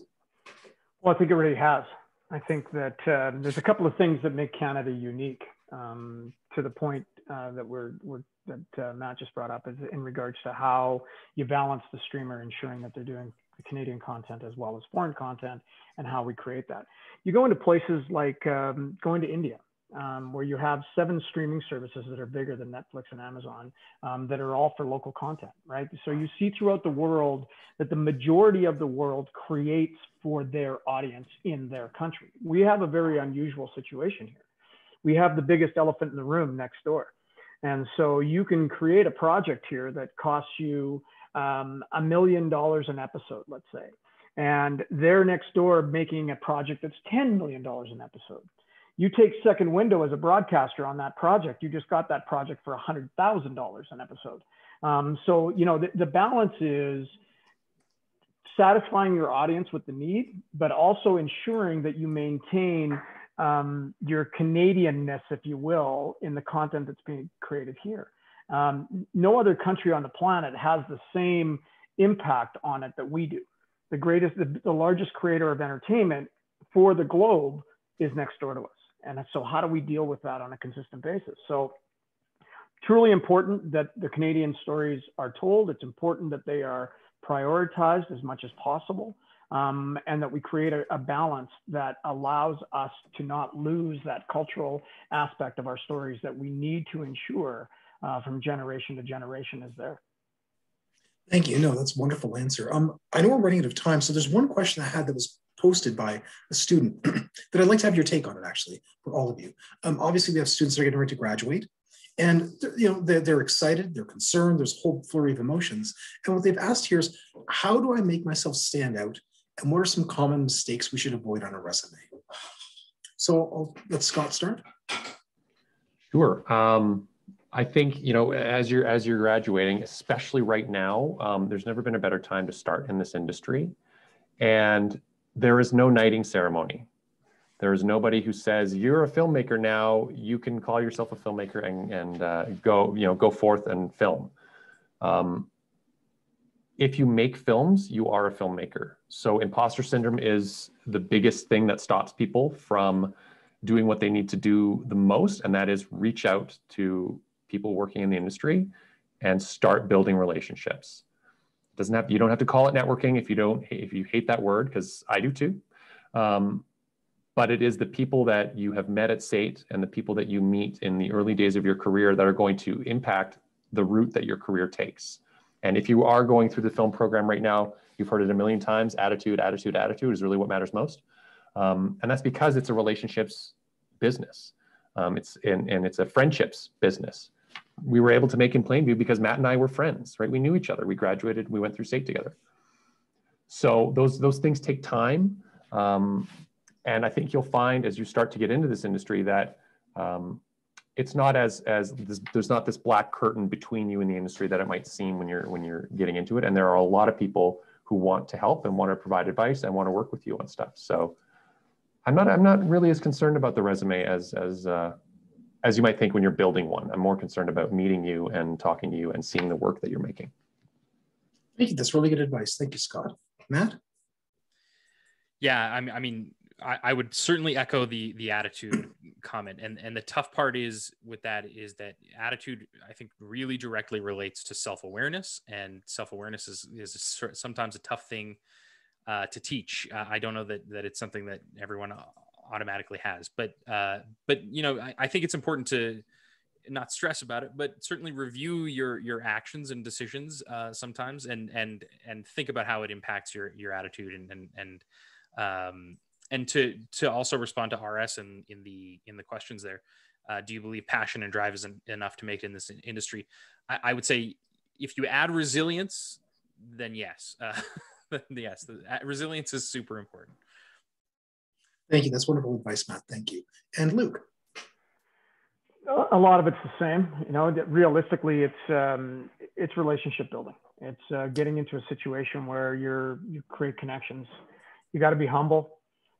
Well, I think it already has. I think that uh, there's a couple of things that make Canada unique. Um, to the point uh, that we're, we're that uh, Matt just brought up is in regards to how you balance the streamer, ensuring that they're doing the Canadian content as well as foreign content, and how we create that. You go into places like um, going to India, um, where you have seven streaming services that are bigger than Netflix and Amazon um, that are all for local content, right? So you see throughout the world that the majority of the world creates for their audience in their country. We have a very unusual situation here. We have the biggest elephant in the room next door. And so you can create a project here that costs you a million dollars an episode, let's say. And they're next door making a project that's $10 million an episode. You take second window as a broadcaster on that project, you just got that project for $100,000 an episode. Um, so, you know, the, the balance is satisfying your audience with the need, but also ensuring that you maintain um, your Canadianness, if you will, in the content that's being created here. Um, no other country on the planet has the same impact on it that we do. The greatest, the, the largest creator of entertainment for the globe is next door to us. And so, how do we deal with that on a consistent basis? So, truly important that the Canadian stories are told. It's important that they are prioritized as much as possible um, and that we create a, a, balance that allows us to not lose that cultural aspect of our stories that we need to ensure uh, from generation to generation is there. Thank you. No, that's a wonderful answer. Um, I know we're running out of time, so there's one question I had that was posted by a student that I'd like to have your take on it, actually, for all of you. Um, obviously, we have students that are getting ready to graduate, and you know they're, they're excited, they're concerned. There's a whole flurry of emotions, and what they've asked here is, how do I make myself stand out and what are some common mistakes we should avoid on a resume? So I'll let Scott start. Sure. Um, I think you know as you're as you're graduating, especially right now, um, there's never been a better time to start in this industry, and there is no knighting ceremony. There is nobody who says you're a filmmaker now. You can call yourself a filmmaker and and uh, go you know go forth and film. Um, if you make films, you are a filmmaker. So imposter syndrome is the biggest thing that stops people from doing what they need to do the most, and that is reach out to people working in the industry and start building relationships. Doesn't have you don't have to call it networking if you don't if you hate that word because I do too. Um, but it is the people that you have met at SAIT and the people that you meet in the early days of your career that are going to impact the route that your career takes. And if you are going through the film program right now, you've heard it a million times, attitude, attitude, attitude is really what matters most. Um, and that's because it's a relationships business. Um, it's and it's a friendships business. We were able to make in Plainview because Matt and I were friends, right? We knew each other. We graduated, we went through SAIT together. So those those things take time. Um, and I think you'll find as you start to get into this industry that um, it's not as as this, there's not this black curtain between you and the industry that it might seem when you're when you're getting into it. And there are a lot of people who want to help and want to provide advice and want to work with you on stuff. So I'm not I'm not really as concerned about the resume as as uh, as you might think when you're building one. I'm more concerned about meeting you and talking to you and seeing the work that you're making. Thank you. That's really good advice. Thank you, Scott. Matt. Yeah, I mean, I mean, I, I would certainly echo the the attitude comment, and and the tough part is with that is that attitude I think really directly relates to self awareness, and self awareness is is a, sometimes a tough thing uh, to teach. Uh, I don't know that that it's something that everyone automatically has, but uh, but you know I, I think it's important to not stress about it, but certainly review your your actions and decisions uh, sometimes, and and and think about how it impacts your your attitude and and and um, and to to also respond to RS and in, in the in the questions there. Uh, do you believe passion and drive isn't enough to make it in this industry? I, I, would say if you add resilience, then yes, uh, yes, the, uh, resilience is super important. Thank you. That's wonderful advice, Matt. Thank you. And Luke. A lot of it's the same. You know, realistically, it's um, it's relationship building. It's uh, getting into a situation where you're you create connections. You got to be humble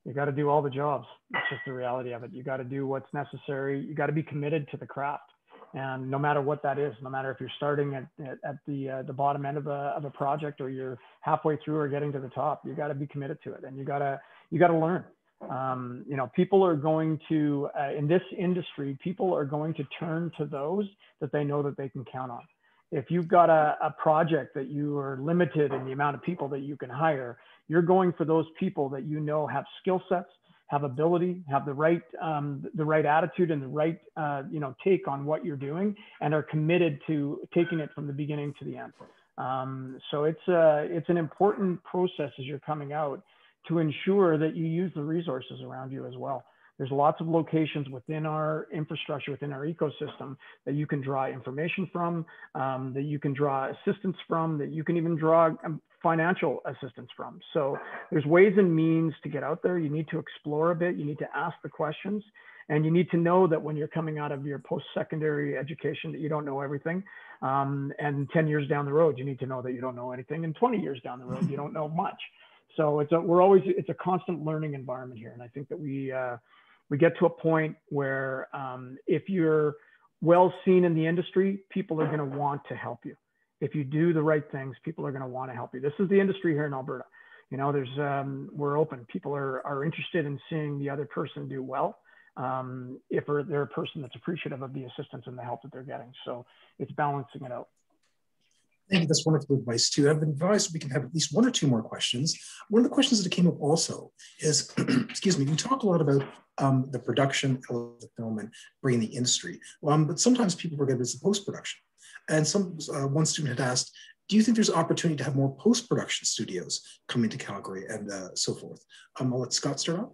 you got to do all the jobs. It's just the reality of it. You got to do what's necessary. You got to be committed to the craft. And no matter what that is, no matter if you're starting at, at, at the, uh, the bottom end of a, of a project or you're halfway through or getting to the top, you got to be committed to it and you got to, you got to learn. Um, you know, people are going to, uh, in this industry, people are going to turn to those that they know that they can count on. If you've got a, a project that you are limited in the amount of people that you can hire, you're going for those people that you know have skill sets, have ability, have the right um, the right attitude and the right uh, you know take on what you're doing, and are committed to taking it from the beginning to the end. Um, so it's a, uh, it's an important process as you're coming out to ensure that you use the resources around you as well. There's lots of locations within our infrastructure, within our ecosystem that you can draw information from, um, that you can draw assistance from, that you can even draw um, financial assistance from. So there's ways and means to get out there. You need to explore a bit. You need to ask the questions. And you need to know that when you're coming out of your post-secondary education that you don't know everything. Um, and 10 years down the road, you need to know that you don't know anything. And 20 years down the road, you don't know much. So it's a, we're always, it's a constant learning environment here. And I think that we, uh, we get to a point where um, if you're well seen in the industry, people are going to want to help you if you do the right things, people are going to want to help you. This is the industry here in Alberta. You know, there's um, we're open. People are are interested in seeing the other person do well. Um, if they're a person that's appreciative of the assistance and the help that they're getting. So it's balancing it out. Thank you. That's wonderful advice too. I've advised we can have at least one or two more questions. One of the questions that came up also is, excuse me, we talk a lot about um, the production of the film and bringing the industry, um, but sometimes people forget it's the post-production. And some uh, one student had asked, do you think there's opportunity to have more post-production studios coming to Calgary and uh, so forth? Um, I'll let Scott start off.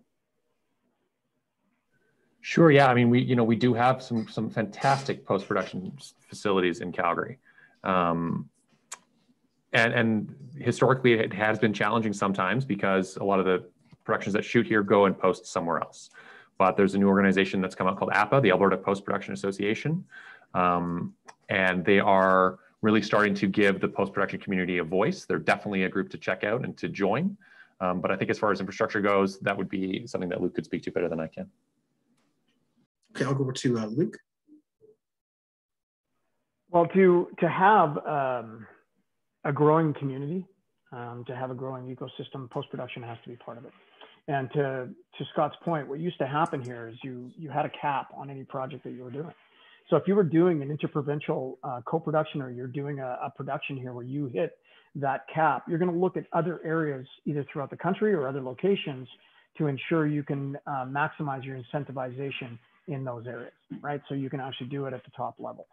Sure. Yeah. I mean, we you know we do have some some fantastic post-production facilities in Calgary, um, and and historically it has been challenging sometimes because a lot of the productions that shoot here go and post somewhere else. But there's a new organization that's come out called APA, the Alberta Post Production Association, um, and they are really starting to give the post-production community a voice. They're definitely a group to check out and to join. Um, but I think as far as infrastructure goes, that would be something that Luke could speak to better than I can. Okay, I'll go over to uh, Luke. Well, to to have um, a growing community, um, to have a growing ecosystem, post production has to be part of it. And to to Scott's point, what used to happen here is you you had a cap on any project that you were doing. So if you were doing an interprovincial uh, co-production or you're doing a, a, production here where you hit that cap, you're going to look at other areas either throughout the country or other locations to ensure you can uh, maximize your incentivization in those areas, right? So you can actually do it at the top level.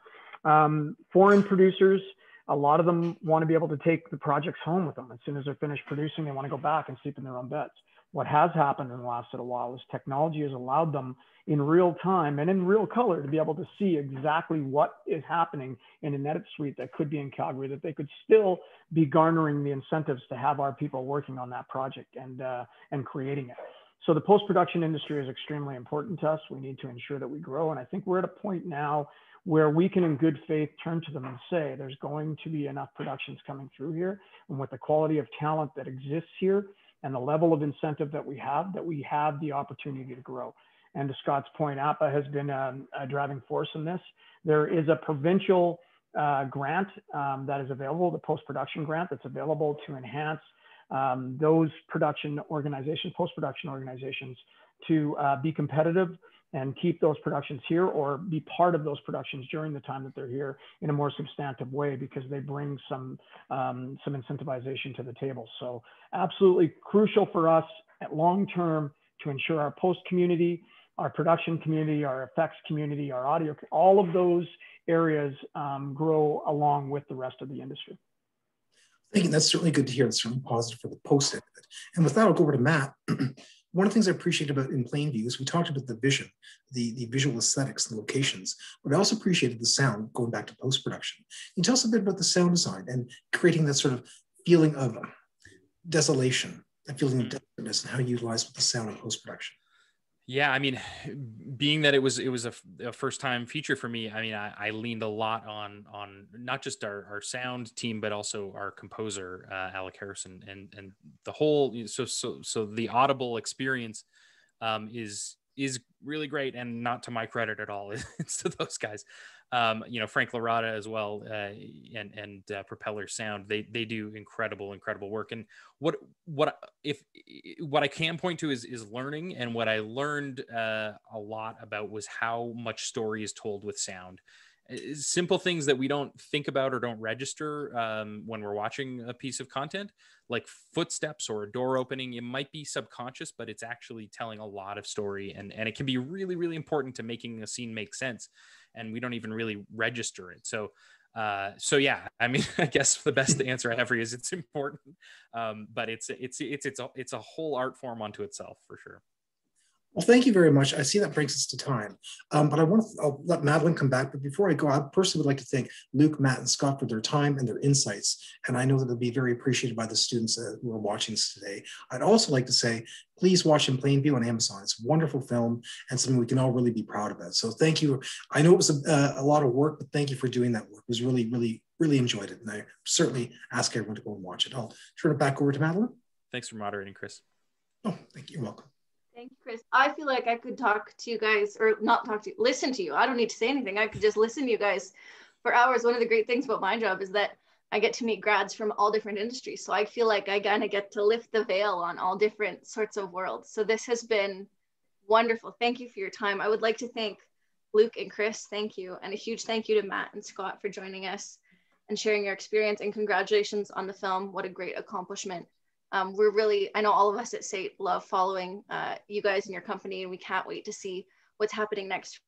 Um, foreign producers, a lot of them want to be able to take the projects home with them. As soon as they're finished producing, they want to go back and sleep in their own beds. What has happened in the last little while is technology has allowed them in real time and in real color to be able to see exactly what is happening in an edit suite that could be in Calgary, that they could still be garnering the incentives to have our people working on that project and, uh, and creating it. So the post-production industry is extremely important to us. We need to ensure that we grow. And I think we're at a point now where we can in good faith turn to them and say there's going to be enough productions coming through here and with the quality of talent that exists here and the level of incentive that we have that we have the opportunity to grow. And to scott's point appa has been a, um, a driving force in this. There is a provincial uh, grant um, that is available the post-production grant that's available to enhance um, those production organizations post-production organizations to uh, be competitive and keep those productions here or be part of those productions during the time that they're here in a more substantive way because they bring some um, some incentivization to the table. So absolutely crucial for us at long term to ensure our post community, our production community, our effects community, our audio, all of those areas um, grow along with the rest of the industry. Thank you. That's certainly good to hear. That's certainly positive for the post. And with that, I'll go over to Matt. one of the things I appreciate about in Plainview is we talked about the vision, the, the visual aesthetics, the locations, but I also appreciated the sound going back to post-production. Can you tell us a bit about the sound design and creating that sort of feeling of desolation, that feeling of mm. desolateness and how you utilize the sound in post-production? Yeah, I mean, being that it was it was a, a first time feature for me, I mean, I, I, leaned a lot on on not just our, our sound team, but also our composer uh, Alec Harrison, and and the whole so so so the audible experience um, is is really great, and not to my credit at all. It's to those guys um, you know Frank Larada as well, uh, and and uh, Propeller Sound. They they do incredible incredible work. And what what if what I can point to is is learning, and what I learned uh, a lot about was how much story is told with sound. Simple things that we don't think about or don't register um, when we're watching a piece of content, like footsteps or a door opening. It might be subconscious, but it's actually telling a lot of story, and and it can be really really important to making a scene make sense and we don't even really register it. So, uh, so yeah, I mean, I guess the best answer I have for you is it's important, um, but it's it's it's it's a, it's a whole art form unto itself for sure. Well, thank you very much. I see that brings us to time, um, but I want to I'll let Madeline come back. But before I go, I personally would like to thank Luke, Matt, and Scott for their time and their insights. And I know that they'll be very appreciated by the students uh, who are watching this today. I'd also like to say, please watch In Plainview on Amazon. It's a wonderful film and something we can all really be proud about. So thank you. I know it was a, uh, a lot of work, but thank you for doing that work. It was really, really, really enjoyed it. And I certainly ask everyone to go and watch it. I'll turn it back over to Madeline. Thanks for moderating, Chris. Oh, thank you. You're welcome. Thank you, Chris. I feel like I could talk to you guys, or not talk to you, listen to you. I don't need to say anything. I could just listen to you guys for hours. One of the great things about my job is that I get to meet grads from all different industries. So I feel like I kind of get to lift the veil on all different sorts of worlds. So this has been wonderful. Thank you for your time. I would like to thank Luke and Chris. Thank you. And a huge thank you to Matt and Scott for joining us and sharing your experience. And congratulations on the film. What a great accomplishment um, we're really, I know all of us at SAIT love following uh, you guys and your company, and we can't wait to see what's happening next.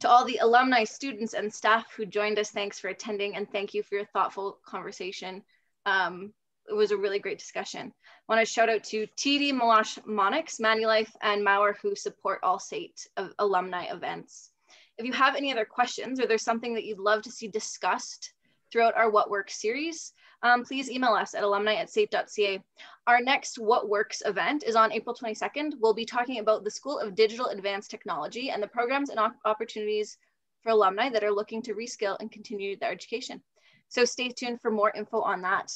To all the alumni, students, and staff who joined us, thanks for attending and thank you for your thoughtful conversation. Um, it was a really great discussion. I want to shout out to TD Meloche Monnex, Manulife, and Mauer who support all SAIT alumni events. If you have any other questions or there's something that you'd love to see discussed throughout our What Works series, um, please email us at alumni at sait.ca. Our next What Works event is on April 22nd. We'll be talking about the School of Digital Advanced Technology and the programs and opportunities for alumni that are looking to reskill and continue their education. So stay tuned for more info on that.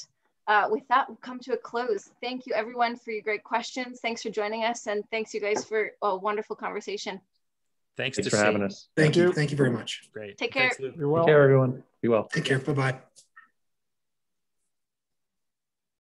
Uh, with that, we'll come to a close. Thank you everyone for your great questions. Thanks for joining us and thanks you guys for a wonderful conversation. Thanks, Thanks for having us. Thank, Thank you. you. Thank you very much. Great. Take care. Thanks, You're well. Take care, everyone. Be well. Take care. Bye-bye.